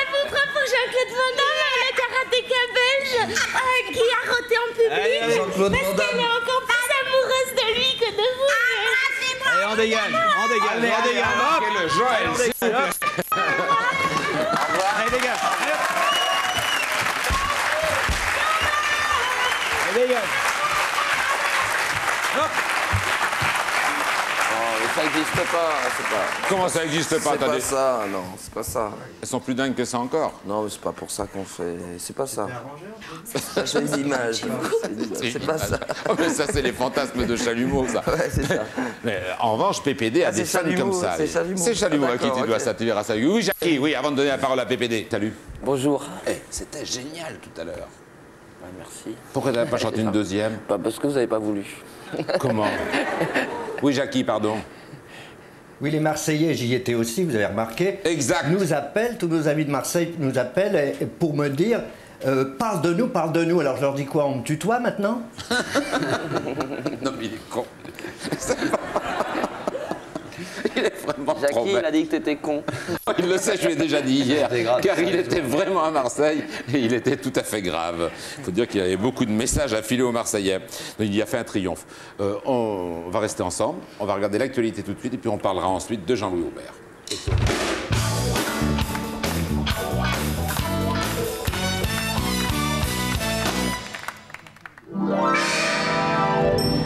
elle voudrait pour Jean-Claude Van Damme, le karatéka belge, euh, qui a roté en public. Allez, Jean-Claude parce Van Damme. qu'elle est encore plus amoureuse de lui que de vous. Allez, on dégage, on dégage, dégage. Allez, on dégage, hop. Allez, dégage. Allez, hop. Oh, mais ça n'existe pas, c'est pas. Comment ça n'existe pas C'est pas des- ça, non, c'est pas ça. Elles sont plus dingues que ça encore. Non, mais c'est pas pour ça qu'on fait. C'est pas ça. C'est une image. C'est une image, C'est pas ça. Oh, mais ça, c'est les fantasmes de Chalumeau, ça. (laughs) Ouais, c'est ça. Mais en revanche, PPD a Ah, des fans Chalumeau, comme ça. c'est Chalumeau. C'est Chalumeau Ah, à qui tu dois. Tu verras ça. Oui, Jackie, oui, avant de donner la parole à PPD. Salut. Bonjour. Eh, c'était génial tout à l'heure. Merci. Pourquoi tu n'as pas chanté une (laughs) deuxième Pas parce que vous n'avez pas voulu. Comment? Oui, Jackie, pardon. Oui, les Marseillais, j'y étais aussi, vous avez remarqué. Exact. Nous appellent, tous nos amis de Marseille nous appellent pour me dire euh, parle de nous, parle de nous. Alors je leur dis quoi On me tutoie maintenant? (laughs) Non, mais il est con. (laughs) (laughs) il est vraiment trop Jackie, il bête. a dit que t'étais con. (laughs) Il le sait, je lui ai déjà dit hier, car il était vraiment à Marseille et il était tout à fait grave. Il faut dire qu'il y avait beaucoup de messages à filer aux Marseillais. Donc il y a fait un triomphe. Euh, on va rester ensemble, on va regarder l'actualité tout de suite et puis on parlera ensuite de Jean-Louis Aubert.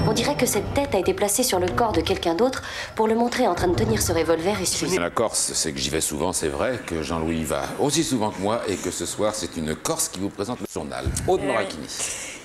On dirait que cette tête a été placée sur le corps de quelqu'un d'autre pour le montrer en train de tenir ce revolver et suivre. La Corse, c'est que j'y vais souvent, c'est vrai, que Jean-Louis y va aussi souvent que moi et que ce soir, c'est une Corse qui vous présente le journal. Aude Morakini.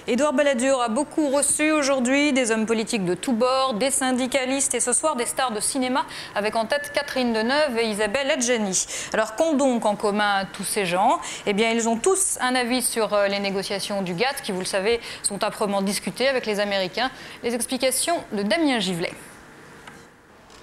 Édouard Balladur a beaucoup reçu aujourd'hui des hommes politiques de tous bords, des syndicalistes et ce soir des stars de cinéma avec en tête Catherine Deneuve et Isabelle Adjani. Alors qu'ont donc en commun tous ces gens? Eh bien ils ont tous un avis sur euh, les négociations du GATT qui vous le savez sont âprement discutées avec les Américains. Les explications de Damien Givlet.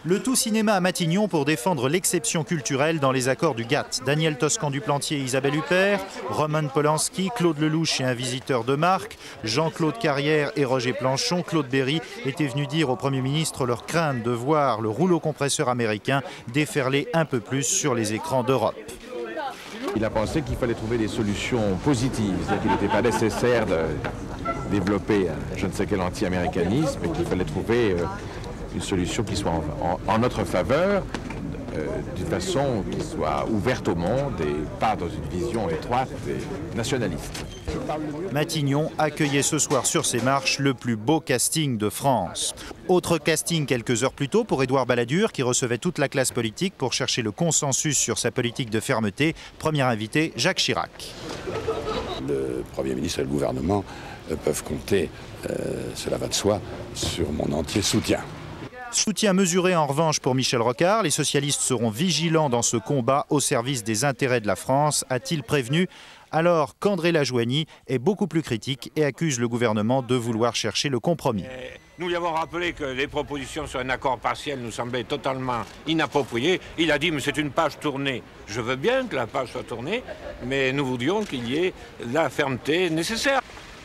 Le tout cinéma à Matignon pour défendre l'exception culturelle dans les accords du GATT. Daniel Toscan du Plantier Isabelle Huppert, Roman Polanski, Claude Lelouch et un visiteur de marque, Jean-Claude Carrière et Roger Planchon, Claude Berry étaient venus dire au Premier ministre leur crainte de voir le rouleau compresseur américain déferler un peu plus sur les écrans d'Europe. Il a pensé qu'il fallait trouver des solutions positives, c'est-à-dire qu'il n'était pas nécessaire de développer un je ne sais quel anti-américanisme, et qu'il fallait trouver euh, une solution qui soit en, en- en notre faveur, euh, d'une façon qui soit ouverte au monde et pas dans une vision étroite et nationaliste. Matignon accueillait ce soir sur ses marches le plus beau casting de France. Autre casting quelques heures plus tôt pour Édouard Balladur qui recevait toute la classe politique pour chercher le consensus sur sa politique de fermeté. Premier invité, Jacques Chirac. Le Premier ministre et le gouvernement euh, peuvent compter, euh, cela va de soi, sur mon entier soutien. Soutien mesuré en revanche pour Michel Rocard. Les socialistes seront vigilants dans ce combat au service des intérêts de la France, a-t-il prévenu alors qu'André Lajoigny est beaucoup plus critique et accuse le gouvernement de vouloir chercher le compromis. Nous lui avons rappelé que les propositions sur un accord partiel nous semblaient totalement inappropriées. Il a dit, mais c'est une page tournée. Je veux bien que la page soit tournée, mais nous voudrions qu'il y ait la fermeté nécessaire.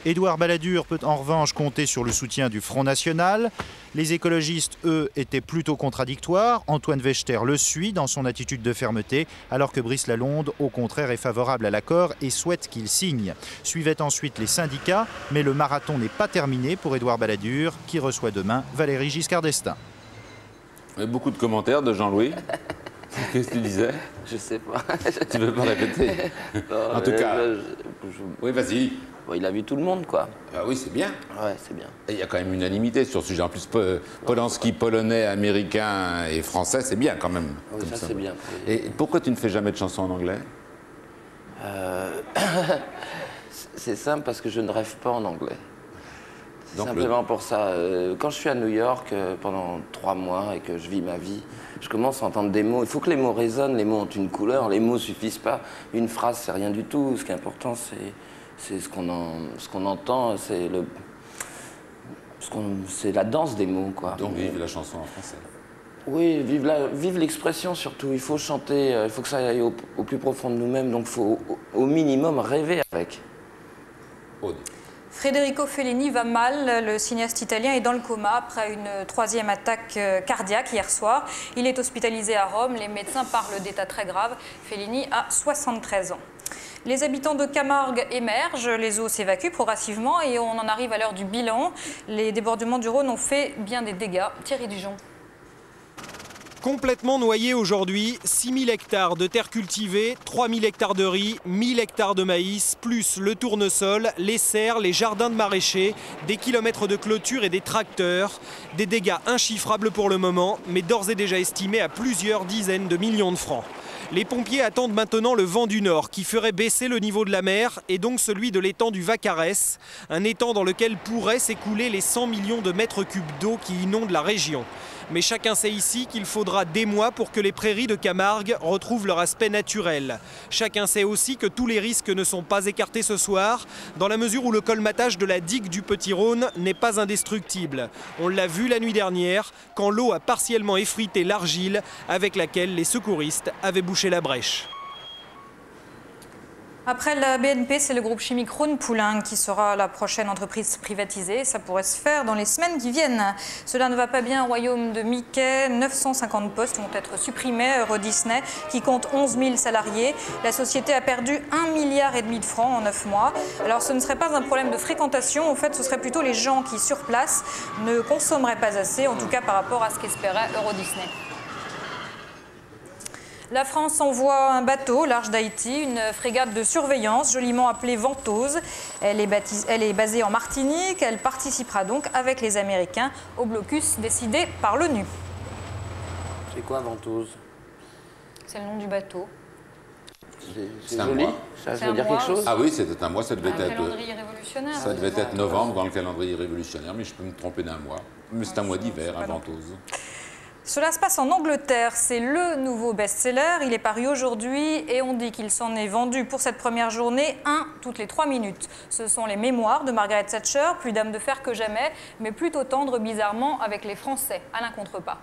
Édouard Balladur peut en revanche compter sur le soutien du Front National. Les écologistes, eux, étaient plutôt contradictoires. Antoine Wechter le suit dans son attitude de fermeté, alors que Brice Lalonde, au contraire, est favorable à l'accord et souhaite qu'il signe. Suivaient ensuite les syndicats, mais le marathon n'est pas terminé pour Édouard Balladur, qui reçoit demain Valérie Giscard d'Estaing. Il y a beaucoup de commentaires de Jean-Louis. (laughs) Qu'est-ce que tu disais? Je sais pas. Tu veux pas répéter? (laughs) En tout Euh, cas. je- Oui, vas-y. Bon, il a vu tout le monde, quoi. Ah oui, c'est bien. Ouais, c'est bien. Et il y a quand même unanimité sur ce sujet. En plus, Po- Polanski, polonais, américain et français, c'est bien quand même. Oui, comme ça, c'est bien. Et pourquoi tu ne fais jamais de chansons en anglais? Euh, (laughs) c'est simple parce que je ne rêve pas en anglais. C'est simplement pour ça. Euh, Quand je suis à New York euh, pendant trois mois et que je vis ma vie, je commence à entendre des mots. Il faut que les mots résonnent, les mots ont une couleur, les mots suffisent pas. Une phrase, c'est rien du tout. Ce qui est important, c'est c'est ce qu'on en- ce qu'on entend, c'est le ce qu'on- c'est la danse des mots, quoi. Donc vive la chanson en français. Oui, vive la- vive l'expression surtout. Il faut chanter, euh, il faut que ça aille au, au plus profond de nous-mêmes, donc il faut au, au minimum rêver avec. Federico Fellini va mal. Le cinéaste italien est dans le coma après une troisième attaque euh, cardiaque hier soir. Il est hospitalisé à Rome. Les médecins parlent d'état très grave. Fellini a 73 ans. Les habitants de Camargue émergent, les eaux s'évacuent progressivement et on en arrive à l'heure du bilan. Les débordements du Rhône ont fait bien des dégâts. Thierry Dujon. Complètement noyé aujourd'hui, 6000 hectares de terres cultivées, 3000 hectares de riz, 1000 hectares de maïs, plus le tournesol, les serres, les jardins de maraîchers, des kilomètres de clôture et des tracteurs. Des dégâts inchiffrables pour le moment, mais d'ores et déjà estimés à plusieurs dizaines de millions de francs. Les pompiers attendent maintenant le vent du nord qui ferait baisser le niveau de la mer et donc celui de l'étang du Vacarès, un étang dans lequel pourraient s'écouler les 100 millions de mètres cubes d'eau qui inondent la région. Mais chacun sait ici qu'il faudra des mois pour que les prairies de Camargue retrouvent leur aspect naturel. Chacun sait aussi que tous les risques ne sont pas écartés ce soir, dans la mesure où le colmatage de la digue du Petit Rhône n'est pas indestructible. On l'a vu la nuit dernière, quand l'eau a partiellement effrité l'argile avec laquelle les secouristes avaient bouché la brèche. Après la BNP, c'est le groupe chimique Rhône-Poulain qui sera la prochaine entreprise privatisée. Ça pourrait se faire dans les semaines qui viennent. Cela ne va pas bien au royaume de Mickey. 950 postes vont être supprimés. Euro Disney, qui compte 11 000 salariés. La société a perdu 1 milliard et demi de francs en 9 mois. Alors ce ne serait pas un problème de fréquentation. En fait, ce serait plutôt les gens qui, sur place, ne consommeraient pas assez, en tout cas par rapport à ce qu'espérait Euro Disney. La France envoie un bateau au large d'Haïti, une frégate de surveillance joliment appelée Ventose. Elle est, baptis- elle est basée en Martinique. Elle participera donc avec les Américains au blocus décidé par l'ONU. C'est quoi Ventose C'est le nom du bateau. C'est joli mois. Ça, veut un dire mois quelque chose? Ah oui, c'était un mois, ça devait Un être. calendrier révolutionnaire. Ça devait être novembre dans le calendrier révolutionnaire, mais je peux me tromper d'un mois. Mais c'est un mois d'hiver, à Ventose. Cela se passe en Angleterre, c'est le nouveau best-seller, il est paru aujourd'hui et on dit qu'il s'en est vendu pour cette première journée un toutes les trois minutes. Ce sont les mémoires de Margaret Thatcher, plus dame de fer que jamais, mais plutôt tendre bizarrement avec les Français. Alain Contrepas.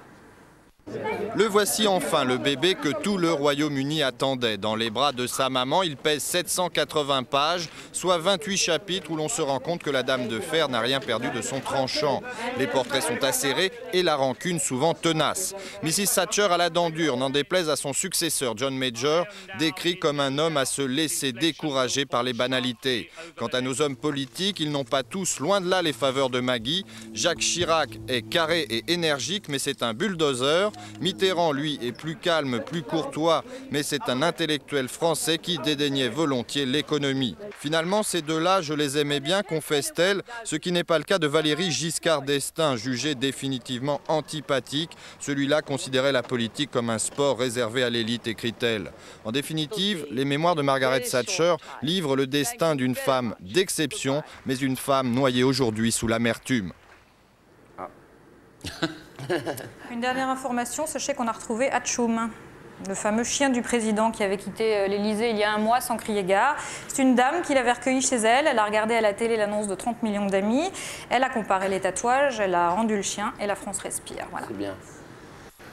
Le voici enfin, le bébé que tout le Royaume-Uni attendait. Dans les bras de sa maman, il pèse 780 pages, soit 28 chapitres où l'on se rend compte que la Dame de Fer n'a rien perdu de son tranchant. Les portraits sont acérés et la rancune souvent tenace. Mrs. Thatcher a la dent dure, n'en déplaise à son successeur John Major, décrit comme un homme à se laisser décourager par les banalités. Quant à nos hommes politiques, ils n'ont pas tous, loin de là, les faveurs de Maggie. Jacques Chirac est carré et énergique, mais c'est un bulldozer. Mitterrand, lui, est plus calme, plus courtois, mais c'est un intellectuel français qui dédaignait volontiers l'économie. Finalement, ces deux-là, je les aimais bien, confesse-t-elle, ce qui n'est pas le cas de Valérie Giscard d'Estaing, jugée définitivement antipathique. Celui-là considérait la politique comme un sport réservé à l'élite, écrit-elle. En définitive, les mémoires de Margaret Thatcher livrent le destin d'une femme d'exception, mais une femme noyée aujourd'hui sous l'amertume. (laughs) Une dernière information, sachez qu'on a retrouvé Hatchoum, le fameux chien du président qui avait quitté euh, l'Elysée il y a un mois sans crier gare. C'est une dame qui l'avait recueilli chez elle, elle a regardé à la télé l'annonce de 30 millions d'amis, elle a comparé les tatouages, elle a rendu le chien et la France respire. Voilà. C'est bien.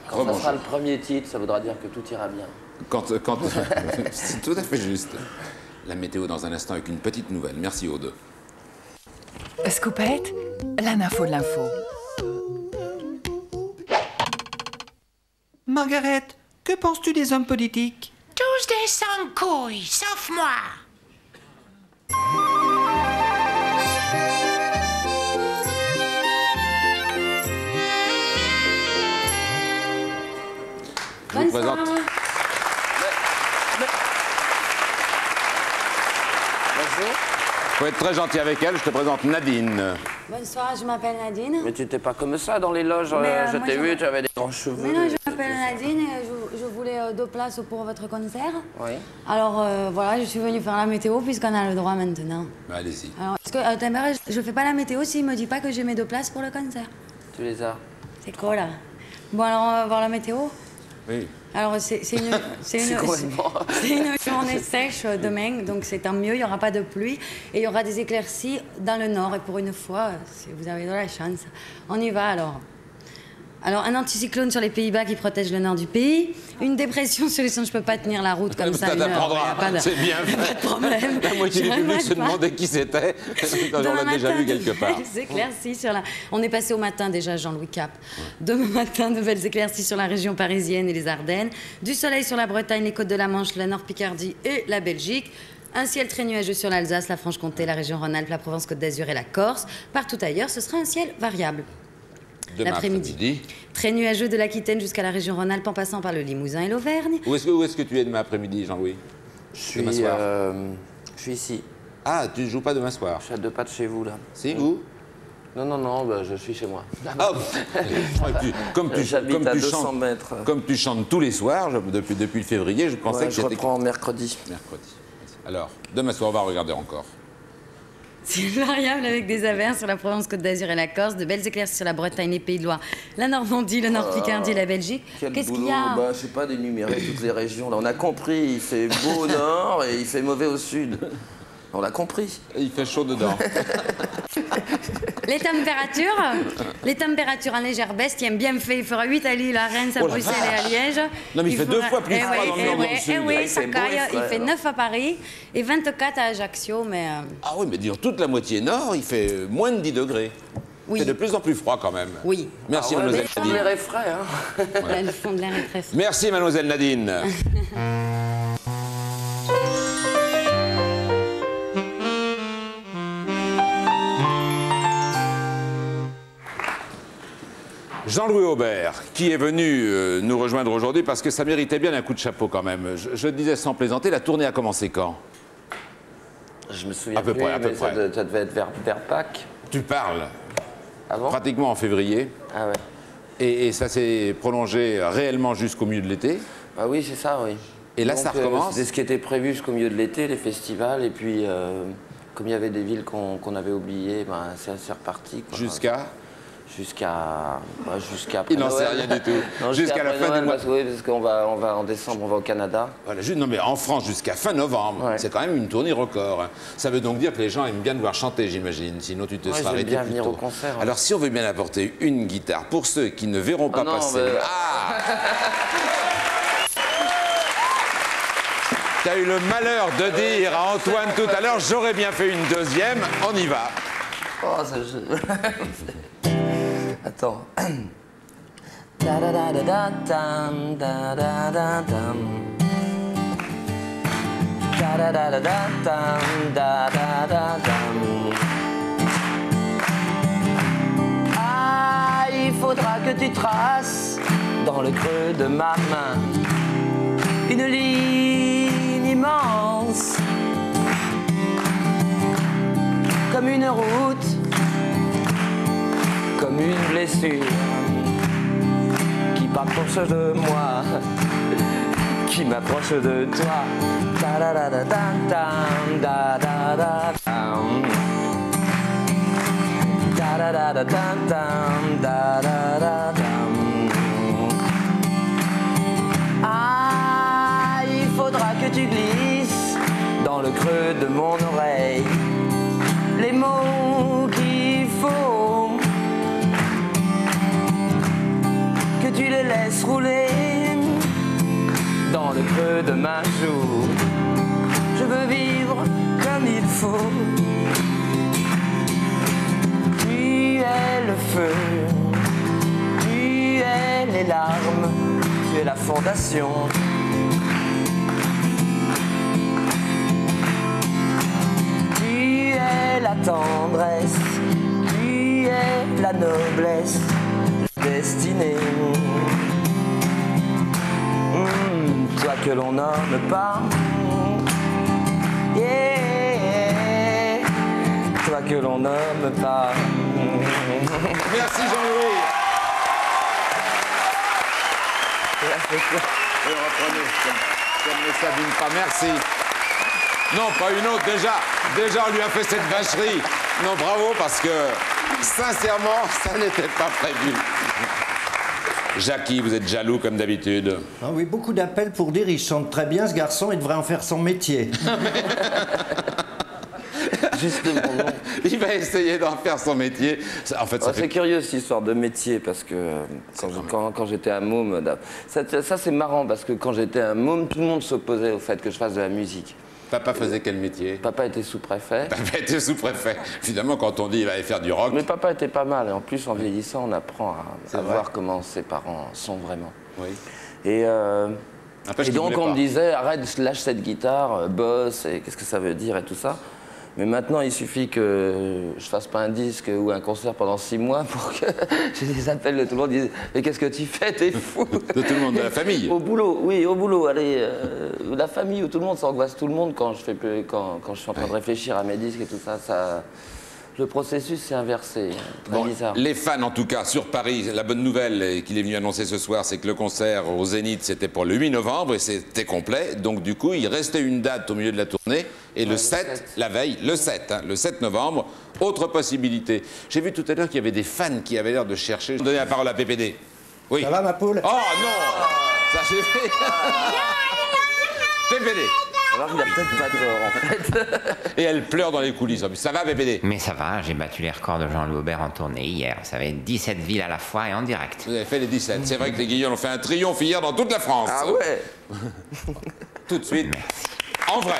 Quand ça sera le premier titre, ça voudra dire que tout ira bien. Quand, quand... (laughs) C'est tout à fait juste. La météo dans un instant avec une petite nouvelle. Merci Aude. Scoopette, l'info de l'info. Margaret, que penses-tu des hommes politiques? Tous des sans-couilles, sauf moi. Je vous présente. Faut être très gentil avec elle. Je te présente Nadine. Bonsoir, je m'appelle Nadine. Mais tu n'étais pas comme ça dans les loges. Euh, euh, je t'ai vu, tu avais des grands cheveux. Je m'appelle Nadine et je, je voulais euh, deux places pour votre concert. Oui. Alors euh, voilà, je suis venue faire la météo puisqu'on a le droit maintenant. Bah, Allez-y. Alors, est-ce que euh, je, je fais pas la météo s'il me dit pas que j'ai mes deux places pour le concert Tu les as. C'est quoi là? Bon alors on va voir la météo. Oui. Alors c'est c'est une, c'est (laughs) C'est une, complètement- (laughs) c'est une journée sèche euh, demain, donc c'est tant mieux, il n'y aura pas de pluie et il y aura des éclaircies dans le nord. Et pour une fois, si vous avez de la chance, on y va alors. Alors un anticyclone sur les Pays-Bas qui protège le nord du pays, une dépression sur les sons, je peux pas tenir la route comme ça. Ça t'apprendra. C'est bien a pas de problème. La moitié du public se demandait qui c'était. (laughs) On l'a déjà vu quelque part. belles éclaircies sur la... On est passé au matin déjà, Jean-Louis Cap. Demain matin, de belles éclaircies sur la région parisienne et les Ardennes. Du soleil sur la Bretagne, les côtes de la Manche, la Nord-Picardie et la Belgique. Un ciel très nuageux sur l'Alsace, la Franche-Comté, la région Rhône-Alpes, la Provence-Côte d'Azur et la Corse. Partout ailleurs, ce sera un ciel variable. Demain L'après-midi. après-midi. Très nuageux de l'Aquitaine jusqu'à la région Rhône-Alpes en passant par le Limousin et l'Auvergne. Où est-ce que, où est-ce que tu es demain après-midi, Jean-Louis Je suis, Demain soir. euh, je suis ici. Ah, tu ne joues pas demain soir Je suis à deux pas de chez vous là. Si, où Non, non, non, bah, je suis chez moi. Ah, (laughs) comme tu, J'habite comme à tu 200 chantes, mètres. Comme tu chantes tous les soirs, je- depuis, depuis le février, je pensais Ouais, que je c'était... reprends mercredi. Mercredi. Alors, demain soir, on va regarder encore. Ciel variable avec des averses sur la Provence-Côte d'Azur et la Corse, de belles éclaircies sur la Bretagne, les Pays de Loire, la Normandie, le Nord-Picardie et la Belgique. Quel Qu'est-ce qu'il y a bah, Je sais pas d'énumérer toutes les régions. Là, on a compris. Il fait beau au nord et il fait mauvais au sud. On l'a compris. il fait chaud dedans. (laughs) Les températures Les températures en légère baisse, tiens, bien fait. Il fera 8 à Lille, à Reims, à Oh Bruxelles et à. Liège. Non, mais il fait deux fois plus eh froid oui, dans le eh dans sud. eh oui, Ah, il ça caille. et Il fait alors. 9 à Paris et 24 à Ajaccio, mais... euh, Ah oui, mais dire toute la moitié nord, il fait euh, moins de 10 degrés. Oui. C'est de plus en plus froid quand même. Oui. Merci, Ah ouais, mademoiselle mais le fond de Nadine. l'air est frais. Hein. là, le fond de l'air est très frais. Merci, mademoiselle Nadine. (laughs) Jean-Louis Aubert, qui est venu euh, nous rejoindre aujourd'hui parce que ça méritait bien un coup de chapeau quand même. Je, je disais sans plaisanter, la tournée a commencé quand? Je me souviens À peu plus, près, à peu mais ça, près. de- ça devait être vers, vers Pâques. Tu parles Avant pratiquement en février. Ah ouais. Et, et ça s'est prolongé réellement jusqu'au milieu de l'été? Ah oui, c'est ça, oui. Et là, Donc, ça euh, recommence? C'était ce qui était prévu jusqu'au milieu de l'été, les festivals. Et puis, euh, comme il y avait des villes qu'on avait oubliées, ben, c'est c'est reparti. Jusqu'à? Jusqu'à. bah, jusqu'à Il n'en sait rien du tout. (laughs) Jusqu'à la fin du Noël, mois. Parce, que- oui, parce qu'on va, on va en décembre, on va au Canada. Voilà, juste- non mais en France jusqu'à fin novembre, c'est quand même une tournée record. hein. Ça veut donc dire que les gens aiment bien te voir chanter, j'imagine. Sinon tu te Ouais, serais arrêté bien plus venir tôt. au concert. Alors si on veut bien apporter une guitare pour ceux qui ne verront pas Ah non, passer. mais- Ah (laughs) T'as eu le malheur de dire à Antoine tout à l'heure, j'aurais bien fait une deuxième. On y va. Oh, ça, je- (laughs) Attends. Ah, il faudra que tu traces dans le creux de ma main une ligne immense comme une route, comme une blessure qui s'approche de moi, qui m'approche de toi. Ah, il faudra que tu glisses dans le creux de mon oreille les mots que tu les laisses rouler dans le creux de ma joue. Je veux vivre comme il faut. Tu es le feu, tu es les larmes, tu es la fondation. Tu es la tendresse, tu es la noblesse, destinée. Hmm, toi que l'on nomme pas. Yeah. Toi que l'on nomme pas. Merci Jean-Louis. Et reprenez, comme, comme ne s'abîme pas. Merci. Non, pas une autre. Déjà, déjà, on lui a fait cette vacherie. Non, bravo, parce que, sincèrement, ça n'était pas prévu. Jackie, vous êtes jaloux comme d'habitude. Ah oui, beaucoup d'appels pour dire il chante très bien ce garçon, il devrait en faire son métier. (laughs) Justement, non. Il va essayer d'en faire son métier. Ça- En fait, fait C'est curieux cette histoire de métier parce que euh, quand, quand- quand j'étais un môme, ça, ça, c'est marrant parce que quand j'étais un môme, tout le monde s'opposait au fait que je fasse de la musique. Papa faisait quel métier? Papa était sous-préfet. Papa était sous-préfet. Finalement, quand on dit il va aller faire du rock. Mais papa était pas mal et en plus en vieillissant, on apprend à, à voir comment ses parents sont vraiment. Oui. Et, euh, et donc on pas. me disait arrête, lâche cette guitare, euh, bosse et qu'est-ce que ça veut dire et tout ça. Mais maintenant, il suffit que je fasse pas un disque ou un concert pendant six mois pour que (laughs) j'ai des appels de tout le monde disent Mais qu'est-ce que tu fais? T'es fou De tout le monde, de la famille. Au boulot, oui, au boulot. Allez, euh, la famille ou tout le monde, ça angoisse tout le monde quand je, fais plus- quand, quand je suis en train de réfléchir à mes disques et tout ça. ça le processus s'est inversé. Très Bon, bizarre. les fans, en tout cas, sur Paris, la bonne nouvelle qu'il est venu annoncer ce soir, c'est que le concert au Zénith, c'était pour le 8 novembre et c'était complet. Donc, du coup, il restait une date au milieu de la tournée. Et le 7, la veille, le 7, hein, le 7 novembre, autre possibilité. J'ai vu tout à l'heure qu'il y avait des fans qui avaient l'air de chercher. Je vais donner la parole à PPD. Oui. Ça va ma poule? Oh non Ça, j'ai fait. (laughs) PPD. Alors, il a peut-être pas tort, en fait. Et elle pleure dans les coulisses. Ça va, PPD Mais ça va, j'ai battu les records de Jean-Louis Aubert en tournée hier. Vous savez, 17 villes à la fois et en direct. Vous avez fait les 17. C'est vrai que les Guillaume ont fait un triomphe hier dans toute la France. Ah ouais Tout de suite. En vrai.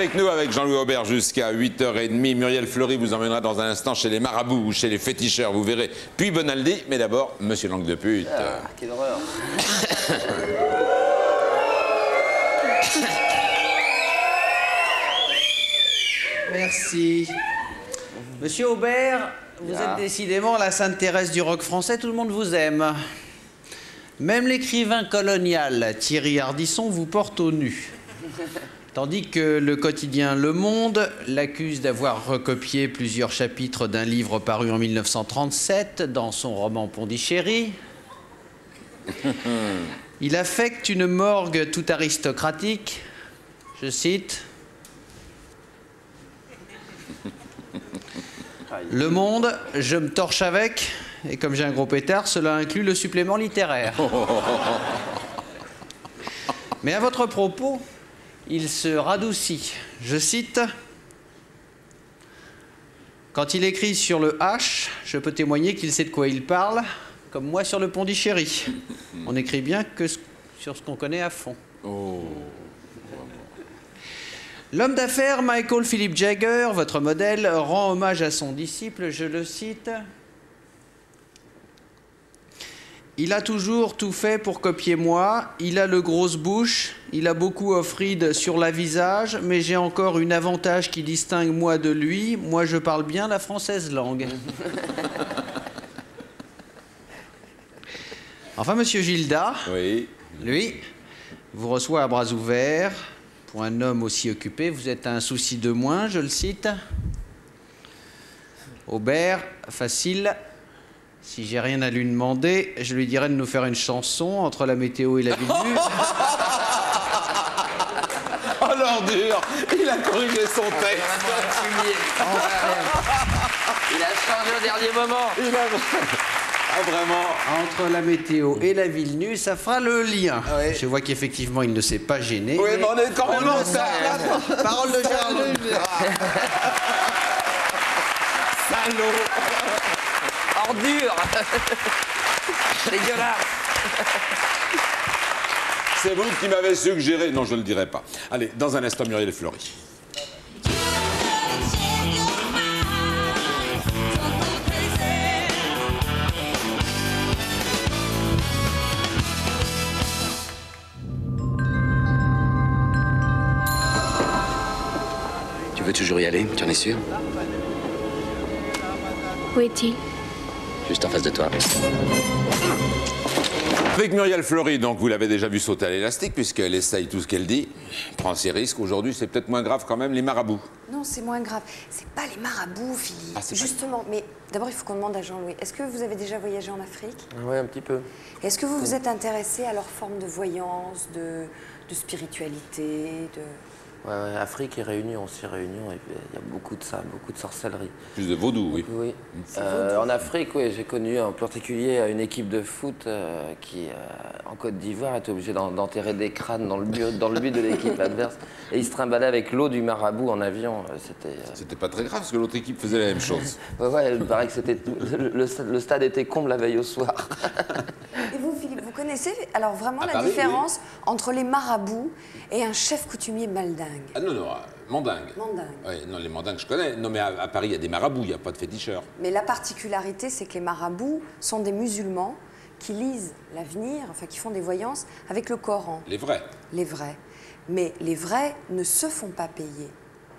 Avec nous avec Jean-Louis Aubert jusqu'à 8h30. Muriel Fleury vous emmènera dans un instant chez les marabouts ou chez les féticheurs, vous verrez. Puis Bonaldi, mais d'abord, Monsieur Langue de pute. Ah, quelle horreur. (laughs) Merci. Monsieur Aubert, vous Ah. êtes décidément la Sainte Thérèse du rock français, tout le monde vous aime. Même l'écrivain colonial Thierry Ardisson vous porte au nu. Tandis que le quotidien Le Monde l'accuse d'avoir recopié plusieurs chapitres d'un livre paru en 1937 dans son roman Pondichéry. (laughs) Il affecte une morgue tout aristocratique. Je cite. (laughs) Le Monde, je me torche avec, et comme j'ai un gros pétard, cela inclut le supplément littéraire. (laughs) Mais à votre propos, il se radoucit. Je cite Quand il écrit sur le H, je peux témoigner qu'il sait de quoi il parle, comme moi sur le Pondichéry. On écrit bien que sur ce qu'on connaît à fond. L'homme d'affaires Michael Philip Jagger, votre modèle, rend hommage à son disciple, je le cite. Il a toujours tout fait pour copier moi, il a le grosse bouche, il a beaucoup offrid sur la visage, mais j'ai encore un avantage qui distingue moi de lui, moi je parle bien la française langue. (laughs) Enfin, monsieur Gilda, Oui. Lui vous reçoit à bras ouverts. Pour un homme aussi occupé, vous êtes un souci de moins, je le cite. Aubert, facile. Si j'ai rien à lui demander, je lui dirais de nous faire une chanson entre la météo et la ville nue. (laughs) Oh l'ordure Il a corrigé son texte Il a changé au dernier moment. Il a... Ah vraiment Entre la météo et la ville nue, ça fera le lien. Je vois qu'effectivement, il ne s'est pas gêné. Oui, mais on est quand même en retard. Parole de Charles. (laughs) Salaud Ordure (laughs) Dégueulasse C'est vous qui m'avez suggéré. Non, je ne le dirai pas. Allez, dans un instant, Muriel Fleury. Tu veux toujours y aller? Tu en es sûr? Où est-il? Juste en face de toi. Avec Muriel Fleury, donc vous l'avez déjà vu sauter à l'élastique, puisqu'elle essaye tout ce qu'elle dit, prend ses risques. Aujourd'hui, c'est peut-être moins grave quand même, les marabouts. Non, c'est moins grave. C'est pas les marabouts, Philippe. Ah, pas- Justement, mais d'abord, il faut qu'on demande à Jean-Louis. Est-ce que vous avez déjà voyagé en Afrique? Oui, un petit peu. Est-ce que vous vous êtes intéressé à leur forme de voyance, de, de spiritualité de... Ouais, ouais, Afrique et Réunion aussi, Réunion, il y a beaucoup de ça, beaucoup de sorcellerie. Plus de vaudou, oui. Oui. Euh, en Afrique, oui, j'ai connu en particulier une équipe de foot euh, qui, euh, en Côte d'Ivoire, était obligée d'en- d'enterrer des crânes dans le but, dans le but de l'équipe (laughs) adverse. Et ils se trimbalaient avec l'eau du marabout en avion. C'était. C'était pas très grave, parce que l'autre équipe faisait la même chose. (laughs) Ouais, ouais, il paraît que c'était le, stade était comble la veille au soir. (laughs) Et vous, Philippe, vous connaissez alors vraiment À la Paris, différence entre les marabouts et un chef coutumier Ah non, non, euh, mandingue. Mandingue. Ouais, non, les mandingues, je connais. Non, mais à, à Paris, il y a des marabouts, il n'y a pas de féticheurs. Mais la particularité, c'est que les marabouts sont des musulmans qui lisent l'avenir, enfin qui font des voyances avec le Coran, Les vrais. les vrais. Mais les vrais ne se font pas payer.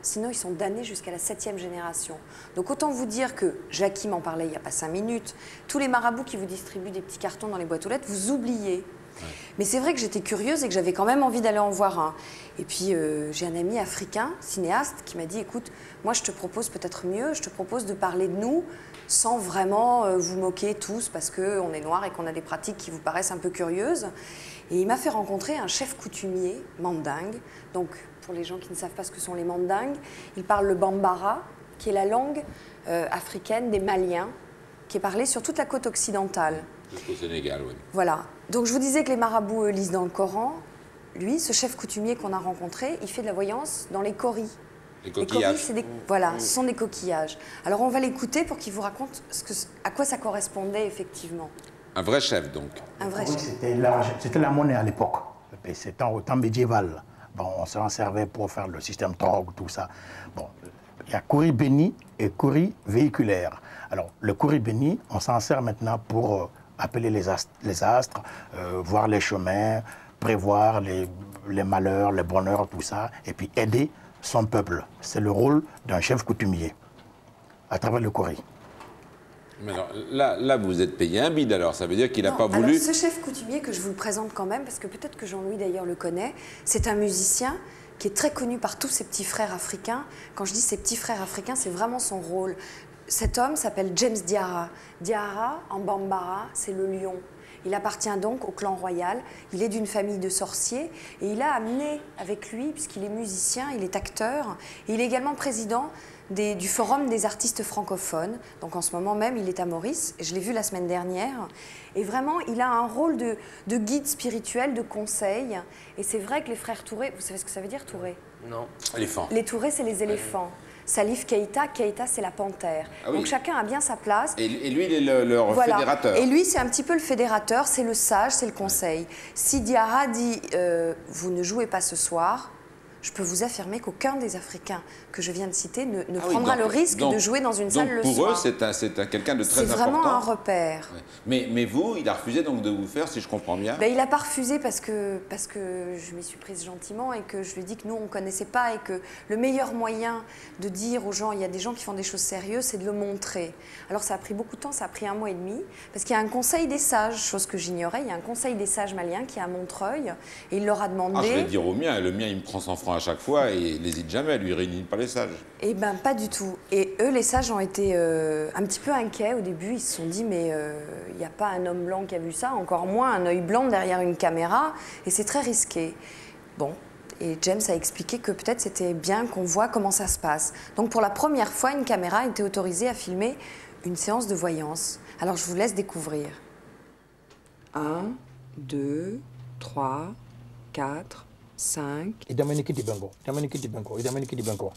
Sinon, ils sont damnés jusqu'à la septième génération. Donc autant vous dire que, Jackie m'en parlait il n'y a pas cinq minutes, tous les marabouts qui vous distribuent des petits cartons dans les boîtes aux lettres, vous oubliez. Mais c'est vrai que j'étais curieuse et que j'avais quand même envie d'aller en voir un. Et puis euh, j'ai un ami africain, cinéaste, qui m'a dit écoute, moi je te propose peut-être mieux, je te propose de parler de nous sans vraiment euh, vous moquer tous parce qu'on est noirs et qu'on a des pratiques qui vous paraissent un peu curieuses. Et il m'a fait rencontrer un chef coutumier mandingue. Donc pour les gens qui ne savent pas ce que sont les mandingues, il parle le bambara, qui est la langue euh, africaine des Maliens, qui est parlée sur toute la côte occidentale. Jusqu'au Sénégal, oui. Voilà. Donc je vous disais que les marabouts eux, lisent dans le Coran. Lui, ce chef coutumier qu'on a rencontré, il fait de la voyance dans les coris. Les Les coris, coquillages. c'est des, voilà, ce sont des coquillages. Alors on va l'écouter pour qu'il vous raconte ce que, à quoi ça correspondait effectivement. Un vrai chef, donc. Un vrai Oui, chef. C'était la, c'était la monnaie à l'époque. C'était au temps médiéval. Bon, on s'en servait pour faire le système Trog, tout ça. Bon, il y a courrier béni et courrier véhiculaire. Alors, le courrier béni, on s'en sert maintenant pour euh, appeler les astres, les astres euh, voir les chemins, prévoir les, les malheurs, les bonheurs, tout ça, et puis aider son peuple. C'est le rôle d'un chef coutumier à travers le courrier. Mais alors, là, là, vous êtes payé un bide, alors. Ça veut dire qu'il n'a pas voulu. Alors, ce chef coutumier que je vous le présente quand même, parce que peut-être que Jean-Louis d'ailleurs le connaît, c'est un musicien qui est très connu par tous ses petits frères africains. Quand je dis ses petits frères africains, c'est vraiment son rôle. Cet homme s'appelle James Diarra. Diarra, en Bambara, c'est le lion. Il appartient donc au clan royal. Il est d'une famille de sorciers et il a amené avec lui, puisqu'il est musicien, il est acteur, et il est également président des- du Forum des artistes francophones. Donc en ce moment même, il est à Maurice. et Je l'ai vu la semaine dernière. Et vraiment, il a un rôle de, de guide spirituel, de conseil. Et c'est vrai que les frères Touré, vous savez ce que ça veut dire Touré? Non. Éléphant. Les Touré, c'est les éléphants. Salif Keïta, Keïta, c'est la panthère. Ah oui. Donc chacun a bien sa place. Et, et lui, il est le- leur Voilà. fédérateur. Et lui, c'est un petit peu le fédérateur, c'est le sage, c'est le conseil. Si Diarra dit euh, vous ne jouez pas ce soir, je peux vous affirmer qu'aucun des Africains que je viens de citer ne, ne Ah oui, prendra donc- le risque donc- de jouer dans une salle le pour soir. eux, c'est un, c'est un- quelqu'un de très C'est important. vraiment un repère. Ouais. Mais, mais vous, il a refusé donc de vous faire, si je comprends bien. Ben, il n'a pas refusé parce que, parce que je m'y suis prise gentiment et que je lui ai dit que nous, on ne connaissait pas et que le meilleur moyen de dire aux gens, il y a des gens qui font des choses sérieuses, c'est de le montrer. Alors ça a pris beaucoup de temps, ça a pris un mois et demi, parce qu'il y a un conseil des sages, chose que j'ignorais, il y a un conseil des sages maliens qui est à Montreuil et il leur a demandé... Ah, je vais dire au mien, le mien il me prend 100 francs à chaque fois et n'hésite jamais, lui il réunit pas les sages. Eh ben pas du tout. Et eux, les sages, ont été euh, un petit peu inquiets au début. Ils se sont dit, mais euh, il n'y a pas un homme blanc qui a vu ça, encore moins un œil blanc derrière une caméra, et c'est très risqué. Bon. Et James a expliqué que peut-être c'était bien qu'on voit comment ça se passe. Donc pour la première fois, une caméra a été autorisée à filmer une séance de voyance. Alors je vous laisse découvrir. 1, 2, 3, 4, 5. idamani kiti benko idamani kiti benko idamani kiti benko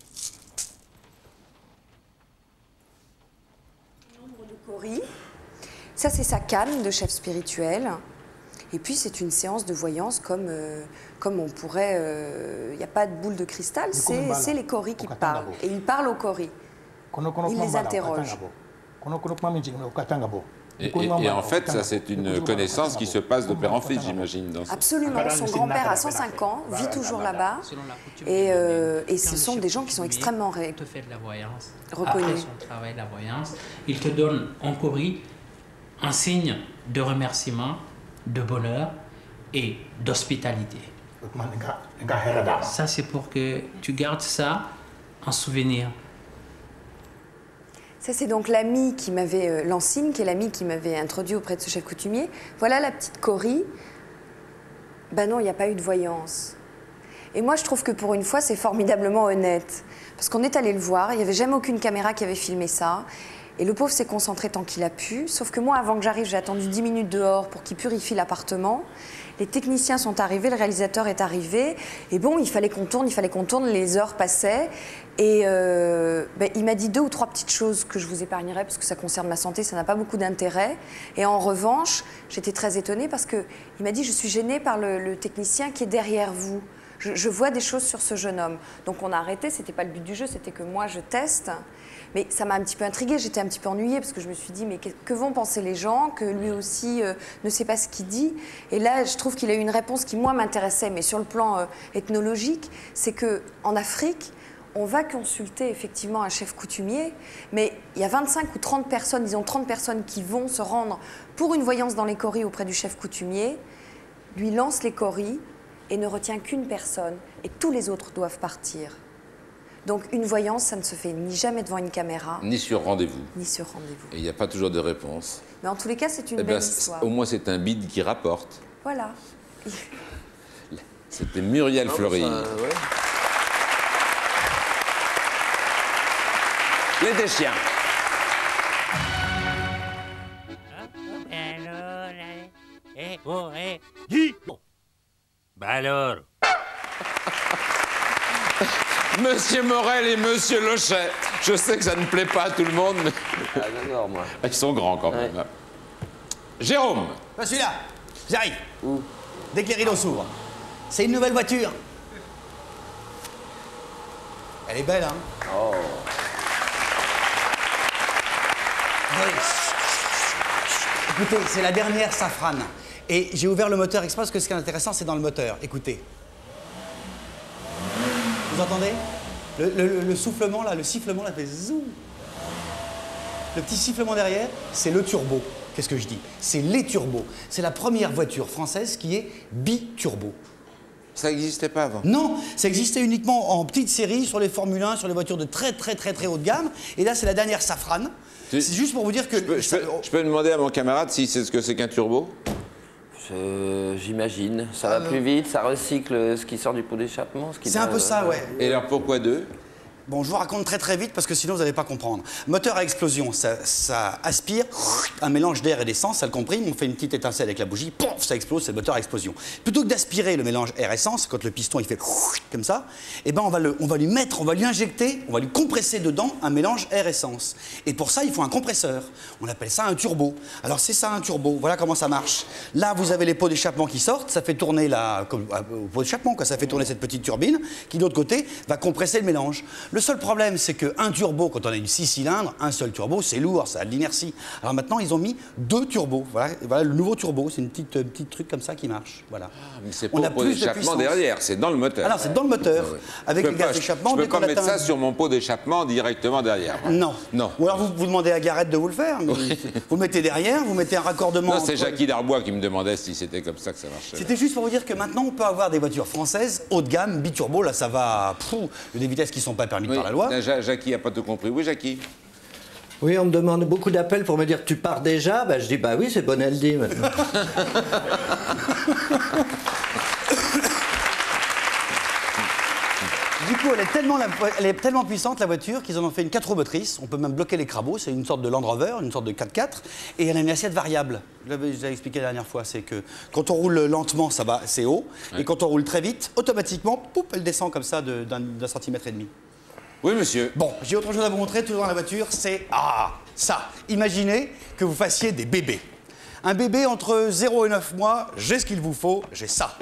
Cory. Ça, c'est sa canne de chef spirituel. Et puis, c'est une séance de voyance comme, euh, comme on pourrait. Il n'y a pas de boule de cristal, c'est les Cory qui parlent. Et ils parlent aux Cory. kono kono Il kuma les mbala Et, et- et en fait, ça c'est une connaissance qui se passe de père en fils, j'imagine. dans Absolument. Son grand-père a 105 ans, vit toujours là-bas. Et, euh, et ce sont des gens qui sont extrêmement ré- te fait de la voyance. reconnus. Après son travail de la voyance, il te donne en cori un signe de remerciement, de bonheur et d'hospitalité. Ça, c'est pour que tu gardes ça en souvenir. Ça, c'est donc l'ami qui m'avait, euh, qui est l'ami qui m'avait introduit auprès de ce chef coutumier. Voilà la petite Cory. Ben non, il n'y a pas eu de voyance. Et moi, je trouve que pour une fois, c'est formidablement honnête. Parce qu'on est allé le voir, il n'y avait jamais aucune caméra qui avait filmé ça. Et le pauvre s'est concentré tant qu'il a pu. Sauf que moi, avant que j'arrive, j'ai attendu 10 minutes dehors pour qu'il purifie l'appartement. Les techniciens sont arrivés, le réalisateur est arrivé. Et bon, il fallait qu'on tourne, il fallait qu'on tourne, les heures passaient. Et euh, ben, il m'a dit deux ou trois petites choses que je vous épargnerai parce que ça concerne ma santé, ça n'a pas beaucoup d'intérêt. Et en revanche, j'étais très étonnée parce qu'il m'a dit Je suis gênée par le, technicien qui est derrière vous. Je, je vois des choses sur ce jeune homme. Donc on a arrêté, c'était pas le but du jeu, c'était que moi je teste. Mais ça m'a un petit peu intriguée, j'étais un petit peu ennuyée parce que je me suis dit, mais que, que vont penser les gens Que lui aussi euh, ne sait pas ce qu'il dit. Et là, je trouve qu'il a eu une réponse qui, moi, m'intéressait, mais sur le plan euh, ethnologique, c'est que en Afrique, on va consulter effectivement un chef coutumier, mais il y a 25 ou 30 personnes, disons 30 personnes qui vont se rendre pour une voyance dans les coris auprès du chef coutumier, lui lance les coris et ne retient qu'une personne, et tous les autres doivent partir. Donc une voyance, ça ne se fait ni jamais devant une caméra, Ni sur rendez-vous. ni sur rendez-vous. Et il n'y a pas toujours de réponse. Mais en tous les cas, c'est une Eh belle histoire. au moins c'est un bide qui rapporte. Voilà. (laughs) C'était Muriel Fleury. ça, ouais. Les chiens. Alors, allez. Eh, oh, eh, dis Bon. Bah alors? Monsieur Morel et Monsieur Lochet. Je sais que ça ne plaît pas à tout le monde, mais. Ah, moi. Ils sont grands quand même. Jérôme Je suis là, j'arrive. Dès que les rideaux s'ouvrent. C'est une nouvelle voiture. Elle est belle, hein Oh. Oui. Écoutez, c'est la dernière Safran. Et j'ai ouvert le moteur exprès parce que ce qui est intéressant, c'est dans le moteur. Écoutez. Vous entendez le, le- le soufflement, là, le sifflement, là, fait zoom. Le petit sifflement derrière, c'est le turbo. Qu'est-ce que je dis? C'est les turbos. C'est la première voiture française qui est biturbo. Ça n'existait pas avant Non, ça existait uniquement en petite série sur les Formule 1, sur les voitures de très très très très haut de gamme. Et là, c'est la dernière Safran. C'est juste pour vous dire que. Je peux, je peux demander à mon camarade s'il sait ce que c'est qu'un turbo? J'imagine. Ça va plus vite, ça recycle ce qui sort du pot d'échappement. C'est un peu ça, ouais. Et alors pourquoi deux? Bon, je vous raconte très très vite parce que sinon vous n'allez pas comprendre. Moteur à explosion, ça, ça aspire un mélange d'air et d'essence, ça le comprime, on fait une petite étincelle avec la bougie, ça explose, c'est le moteur à explosion. Plutôt que d'aspirer le mélange air-essence, quand le piston il fait comme ça, eh ben on va, lui mettre, on va lui injecter, on va lui compresser dedans un mélange air-essence. Et pour ça, il faut un compresseur. On appelle ça un turbo. Alors c'est ça un turbo, voilà comment ça marche. Là, vous avez les pots d'échappement qui sortent, ça fait tourner la, euh, pot d'échappement, ça fait tourner cette petite turbine qui de l'autre côté va compresser le mélange. Le seul problème, c'est qu'un turbo, quand on a une 6 cylindres, un seul turbo, c'est lourd, ça a de l'inertie. Alors maintenant, ils ont mis deux turbos. Voilà, voilà le nouveau turbo, c'est une petite, euh, petite truc comme ça qui marche. Voilà. Mais c'est On pas a au pot plus d'échappement derrière, c'est dans le moteur. Alors, c'est dans le moteur, Ouais, avec Je les gaz d'échappement, Je peux pas mettre ça sur mon pot d'échappement directement derrière. Non. Non. Ou alors vous, vous demandez à Gareth de vous le faire. mais Vous mettez derrière, vous mettez un raccordement. Non, c'est Jackie Darbois qui me demandait si c'était comme ça que ça marchait. C'était juste pour vous dire que maintenant on peut avoir des voitures françaises haut de gamme, biturbo, là ça va. Pfou, des vitesses qui ne sont pas permises Oui, par la loi. Ja- Jackie n'a pas tout compris. Oui, Jackie Oui, on me demande beaucoup d'appels pour me dire tu pars déjà? Bah, je dis bah oui, c'est Bonaldi maintenant. (laughs) Du coup, elle est, tellement la- elle est tellement puissante la voiture qu'ils en ont fait une 4 roues motrices. On peut même bloquer les crabos. C'est une sorte de Land Rover, une sorte de 4x4. Et elle a une assiette variable. Je l'avais déjà expliqué la dernière fois. C'est que quand on roule lentement, ça va, c'est haut. Et quand on roule très vite, automatiquement, poup, elle descend comme ça d'un centimètre et demi. Oui, monsieur. Bon, j'ai autre chose à vous montrer, toujours dans la voiture, c'est ah, ça. Imaginez que vous fassiez des bébés. Un bébé entre 0 et 9 mois, j'ai ce qu'il vous faut, j'ai ça.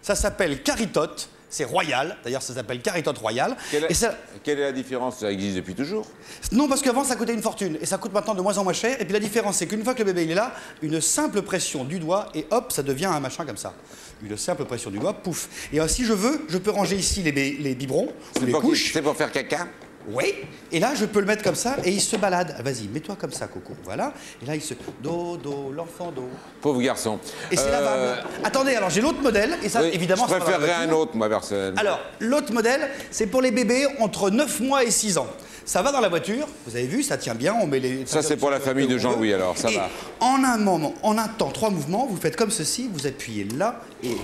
Ça s'appelle caritote, c'est royal, d'ailleurs ça s'appelle caritote royal. Quelle, Et ça- quelle est la différence? Ça existe depuis toujours? Non, parce qu'avant ça coûtait une fortune et ça coûte maintenant de moins en moins cher. Et puis la différence, c'est qu'une fois que le bébé il est là, une simple pression du doigt et hop, ça devient un machin comme ça. Une simple pression du doigt, pouf. Et alors, si je veux, je peux ranger ici les, biberons ou les couches. c'est pour faire caca? Oui. Et là, je peux le mettre comme ça et il se balade. Vas-y, mets-toi comme ça, Coco. Voilà. Et là, il se. Do, do, l'enfant do. Pauvre garçon. Et c'est Euh, lavable. Attendez, alors j'ai l'autre modèle et ça, oui, évidemment, Je préférerais un autre, moi, personnellement. Alors, l'autre modèle, c'est pour les bébés entre 9 mois et 6 ans. Ça va dans la voiture, vous avez vu, ça tient bien, on met les... Ça, c'est pour la famille de Jean-Louis, alors, ça Et va. En un moment, en un temps, trois mouvements, vous faites comme ceci, vous appuyez là et, et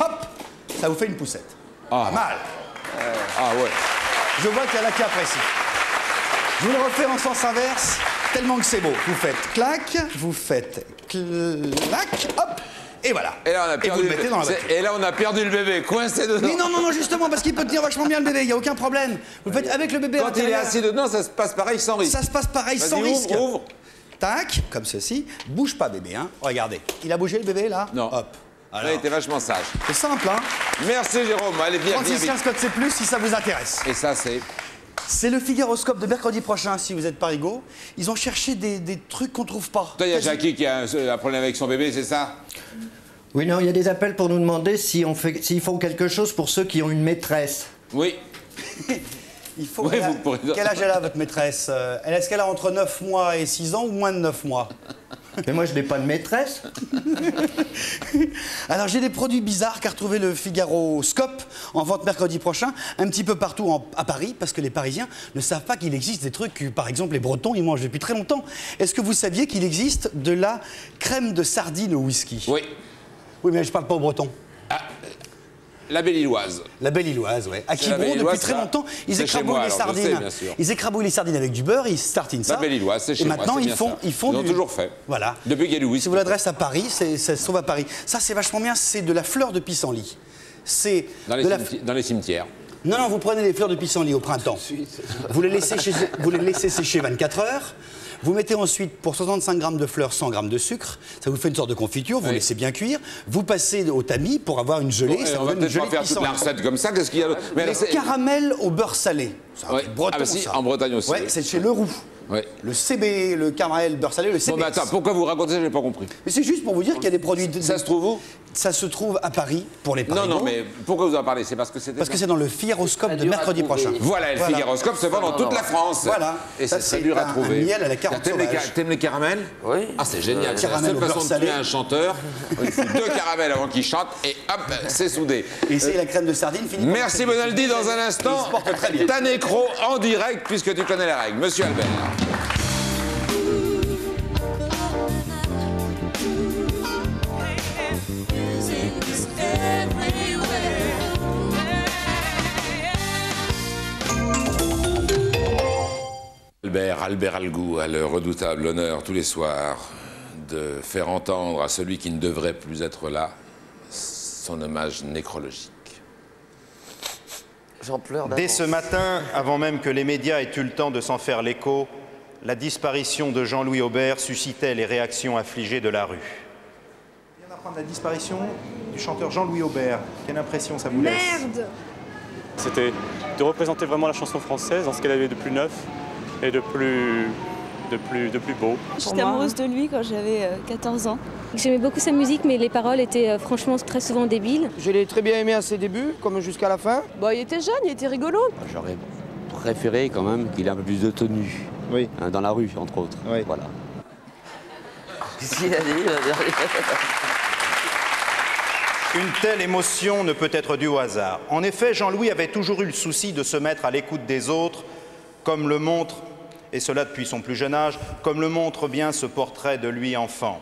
hop, ça vous fait une poussette. Ah. Pas mal. Ah ouais. Je vois qu'il y a là qui apprécie. Je vous le refais en sens inverse, tellement que c'est beau. Vous faites clac, vous faites clac, hop, et voilà. Et là, on a Et perdu, vous le mettez dans la et là, on a perdu le bébé, coincé dedans. Mais non, non, non, justement, parce qu'il peut tenir vachement bien le bébé, il n'y a aucun problème. Vous le faites avec le bébé Quand il est assis dedans, ça se passe pareil sans risque. Ça se passe pareil, sans ouvre, risque. ouvre. Tac, comme ceci. Bouge pas, bébé, hein. Regardez. Il a bougé le bébé, là Non. Hop. Là, il était vachement sage. C'est simple, hein. Merci, Jérôme. Allez, viens, viens 36 vite. 15 code C+, si ça vous intéresse. Et ça, c'est... C'est le Figaroscope de mercredi prochain, si vous êtes parigo. Ils ont cherché des, des trucs qu'on trouve pas. Toi, il y a Jackie qui a un, un problème avec son bébé, c'est ça? Oui, non, il y a des appels pour nous demander si on fait, s'ils font quelque chose pour ceux qui ont une maîtresse. Oui. (laughs) Il faut. Oui, elle a- pourrez- Quel âge elle a, votre maîtresse Euh, elle- Est-ce qu'elle a entre 9 mois et 6 ans ou moins de 9 mois? (laughs) Mais moi, je n'ai pas de maîtresse. (laughs) Alors j'ai des produits bizarres qu'a retrouvé le Figaro Scope en vente mercredi prochain, un petit peu partout en- à Paris, parce que les Parisiens ne savent pas qu'il existe des trucs que, par exemple, les Bretons, ils mangent depuis très longtemps. Est-ce que vous saviez qu'il existe de la crème de sardine au whisky? Oui. Oui, mais je parle pas aux Bretons. La Belle-Illoise. La belle Illoise, ouais. À Quiberon, depuis Belle-Illoise, très longtemps, ils écrabouillent les sais, sardines. Ils écrabouillent les sardines avec du beurre, ils tartinent ça. La Belle-Illoise, c'est chez Et maintenant, ils bien font, ça. ils font Ils ont du- toujours fait. Voilà. Depuis qu'il y a du whisky. Si vous l'adresse à Paris, c'est- ça se trouve à Paris. Ça, c'est vachement bien. C'est de la fleur de pissenlit. C'est Dans la dans les cimetières. non, non, vous prenez les fleurs de pissenlit au printemps. Vous les laissez, chez- vous les laissez sécher 24 heures. Vous mettez ensuite pour 65 grammes de fleurs 100 grammes de sucre. Ça vous fait une sorte de confiture. Vous Oui. laissez bien cuire. Vous passez au tamis pour avoir une gelée. Bon, ça on vous va peut-être pas faire toute la pissenlit. recette comme ça. Qu'est-ce qu'il y a Mais Les caramels au beurre salé. C'est un Ouais. truc breton, Ah bah si, ça. en Bretagne aussi. Ouais, c'est chez Leroux. Ouais. Le CB, le caramel beurre salé, le CB. Bon, mais attends, pourquoi vous racontez ça J'ai pas compris. Mais c'est juste pour vous dire qu'il y a des produits. de- Ça se trouve où Ça se trouve à Paris pour les Non, Parisiens. non, mais pourquoi vous en parlez? C'est parce que c'était. Parce que c'est dans le Figaroscope de mercredi prochain. Voilà, le Figaroscope se vend dans toute la France. Voilà. Et Ça, c'est c'est dur à trouver. un miel à la carotte T'aimes les, caramels? Oui. Ah, c'est génial. C'est la seule façon de tuer un chanteur. Il faut deux caramels avant qu'il chante et hop, c'est soudé. Et c'est la crème de sardine finie Merci Bonaldi. Dans un instant, Il se porte très bien. ta nécro en direct puisque tu connais les règles. Monsieur Albert. Albert, Albert Algou, a le redoutable honneur tous les soirs de faire entendre à celui qui ne devrait plus être là son hommage nécrologique. J'en pleure Dès ce matin, avant même que les médias aient eu le temps de s'en faire l'écho, la disparition de Jean-Louis Aubert suscitait les réactions affligées de la rue. On vient d'apprendre la disparition du chanteur Jean-Louis Aubert. Quelle impression ça vous laisse Merde C'était de représenter vraiment la chanson française dans ce qu'elle avait de plus neuf et de plus, de plus, de plus beau. J'étais amoureuse de lui quand j'avais euh, 14 ans. J'aimais beaucoup sa musique, mais les paroles étaient euh, franchement très souvent débiles. Je l'ai très bien aimé à ses débuts, comme jusqu'à la fin. Bon, il était jeune, il était rigolo. J'aurais préféré quand même qu'il ait un peu plus de tenue. Oui. Hein, dans la rue, entre autres. Voilà. (laughs) Une telle émotion ne peut être due au hasard. En effet, Jean-Louis avait toujours eu le souci de se mettre à l'écoute des autres, comme le montre, et cela depuis son plus jeune âge, comme le montre bien ce portrait de lui enfant.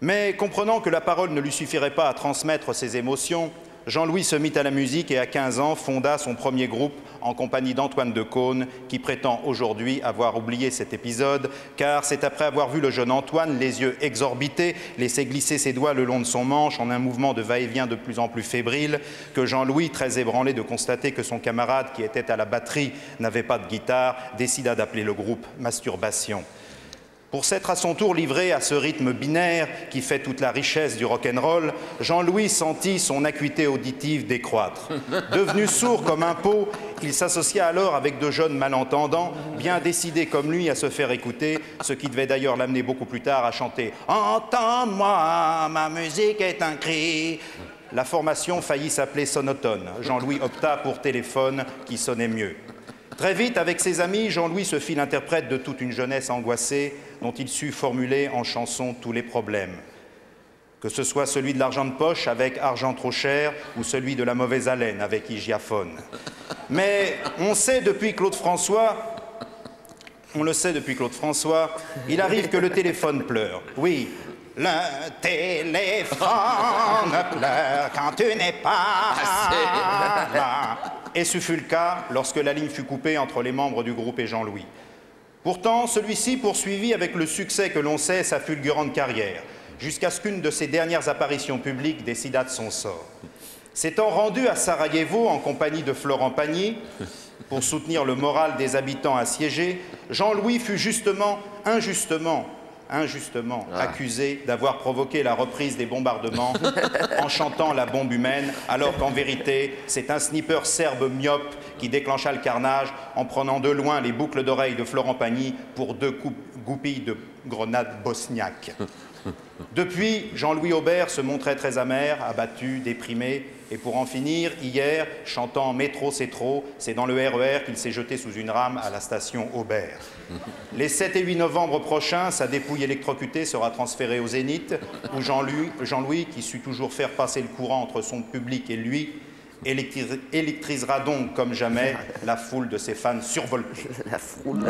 Mais comprenant que la parole ne lui suffirait pas à transmettre ses émotions, Jean-Louis se mit à la musique et à 15 ans fonda son premier groupe en compagnie d'Antoine de Caunes, qui prétend aujourd'hui avoir oublié cet épisode, car c'est après avoir vu le jeune Antoine, les yeux exorbités, laisser glisser ses doigts le long de son manche en un mouvement de va-et-vient de plus en plus fébrile, que Jean-Louis, très ébranlé de constater que son camarade qui était à la batterie n'avait pas de guitare, décida d'appeler le groupe Masturbation. Pour s'être à son tour livré à ce rythme binaire qui fait toute la richesse du rock'n'roll, Jean-Louis sentit son acuité auditive décroître. (laughs) Devenu sourd comme un pot, il s'associa alors avec de jeunes malentendants, bien décidés comme lui à se faire écouter, ce qui devait d'ailleurs l'amener beaucoup plus tard à chanter Entends-moi, ma musique est un cri. La formation faillit s'appeler Sonotone. Jean-Louis opta pour téléphone qui sonnait mieux. Très vite, avec ses amis, Jean-Louis se fit l'interprète de toute une jeunesse angoissée dont il sut formuler en chanson tous les problèmes. Que ce soit celui de l'argent de poche avec argent trop cher ou celui de la mauvaise haleine avec hygiaphone. Mais on sait depuis Claude François, on le sait depuis Claude François, il arrive que le téléphone pleure. Oui, le téléphone pleure quand tu n'es pas là. Et ce fut le cas lorsque la ligne fut coupée entre les membres du groupe et Jean-Louis. Pourtant, celui-ci poursuivit avec le succès que l'on sait sa fulgurante carrière, jusqu'à ce qu'une de ses dernières apparitions publiques décida de son sort. S'étant rendu à Sarajevo en compagnie de Florent Pagny, pour soutenir le moral des habitants assiégés, Jean-Louis fut justement, injustement, injustement accusé d'avoir provoqué la reprise des bombardements (laughs) en chantant la bombe humaine, alors qu'en vérité, c'est un sniper serbe myope qui déclencha le carnage en prenant de loin les boucles d'oreilles de Florent Pagny pour deux goupilles de grenades bosniaques. (laughs) Depuis, Jean-Louis Aubert se montrait très amer, abattu, déprimé, et pour en finir, hier, chantant Métro c'est trop, c'est dans le RER qu'il s'est jeté sous une rame à la station Aubert. (laughs) Les 7 et 8 novembre prochains, sa dépouille électrocutée sera transférée au Zénith, où Jean-Louis, qui sut toujours faire passer le courant entre son public et lui, électris- électrisera donc comme jamais la foule de ses fans survoltés. (laughs) La foule.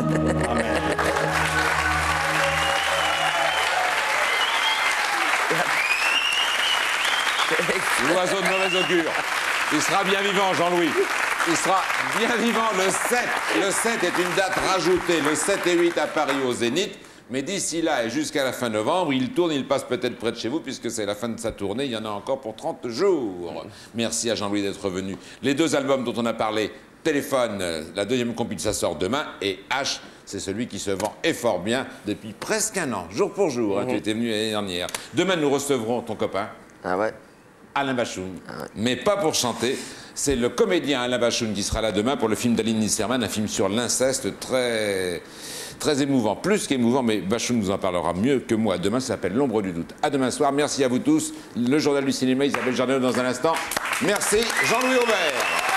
L'oiseau de mauvaise augure. Il sera bien vivant, Jean-Louis. Il sera bien vivant le 7. Le 7 est une date rajoutée, le 7 et 8 à Paris au Zénith. Mais d'ici là et jusqu'à la fin novembre, il tourne, il passe peut-être près de chez vous, puisque c'est la fin de sa tournée. Il y en a encore pour 30 jours. Merci à Jean-Louis d'être venu. Les deux albums dont on a parlé, Téléphone, la deuxième compil, ça sort demain, et H, c'est celui qui se vend et fort bien depuis presque un an, jour pour jour. hein. Mhm. Tu étais venu l'année dernière. Demain, nous recevrons ton copain. Ah ouais? Alain Bachoun. Mais pas pour chanter. C'est le comédien Alain Bachoun qui sera là demain pour le film d'Aline Nisserman, un film sur l'inceste très, très émouvant. Plus qu'émouvant, mais Bachoun nous en parlera mieux que moi. Demain, ça s'appelle L'ombre du doute. À demain soir. Merci à vous tous. Le journal du cinéma, Isabelle Jardin dans un instant. Merci, Jean-Louis Aubert.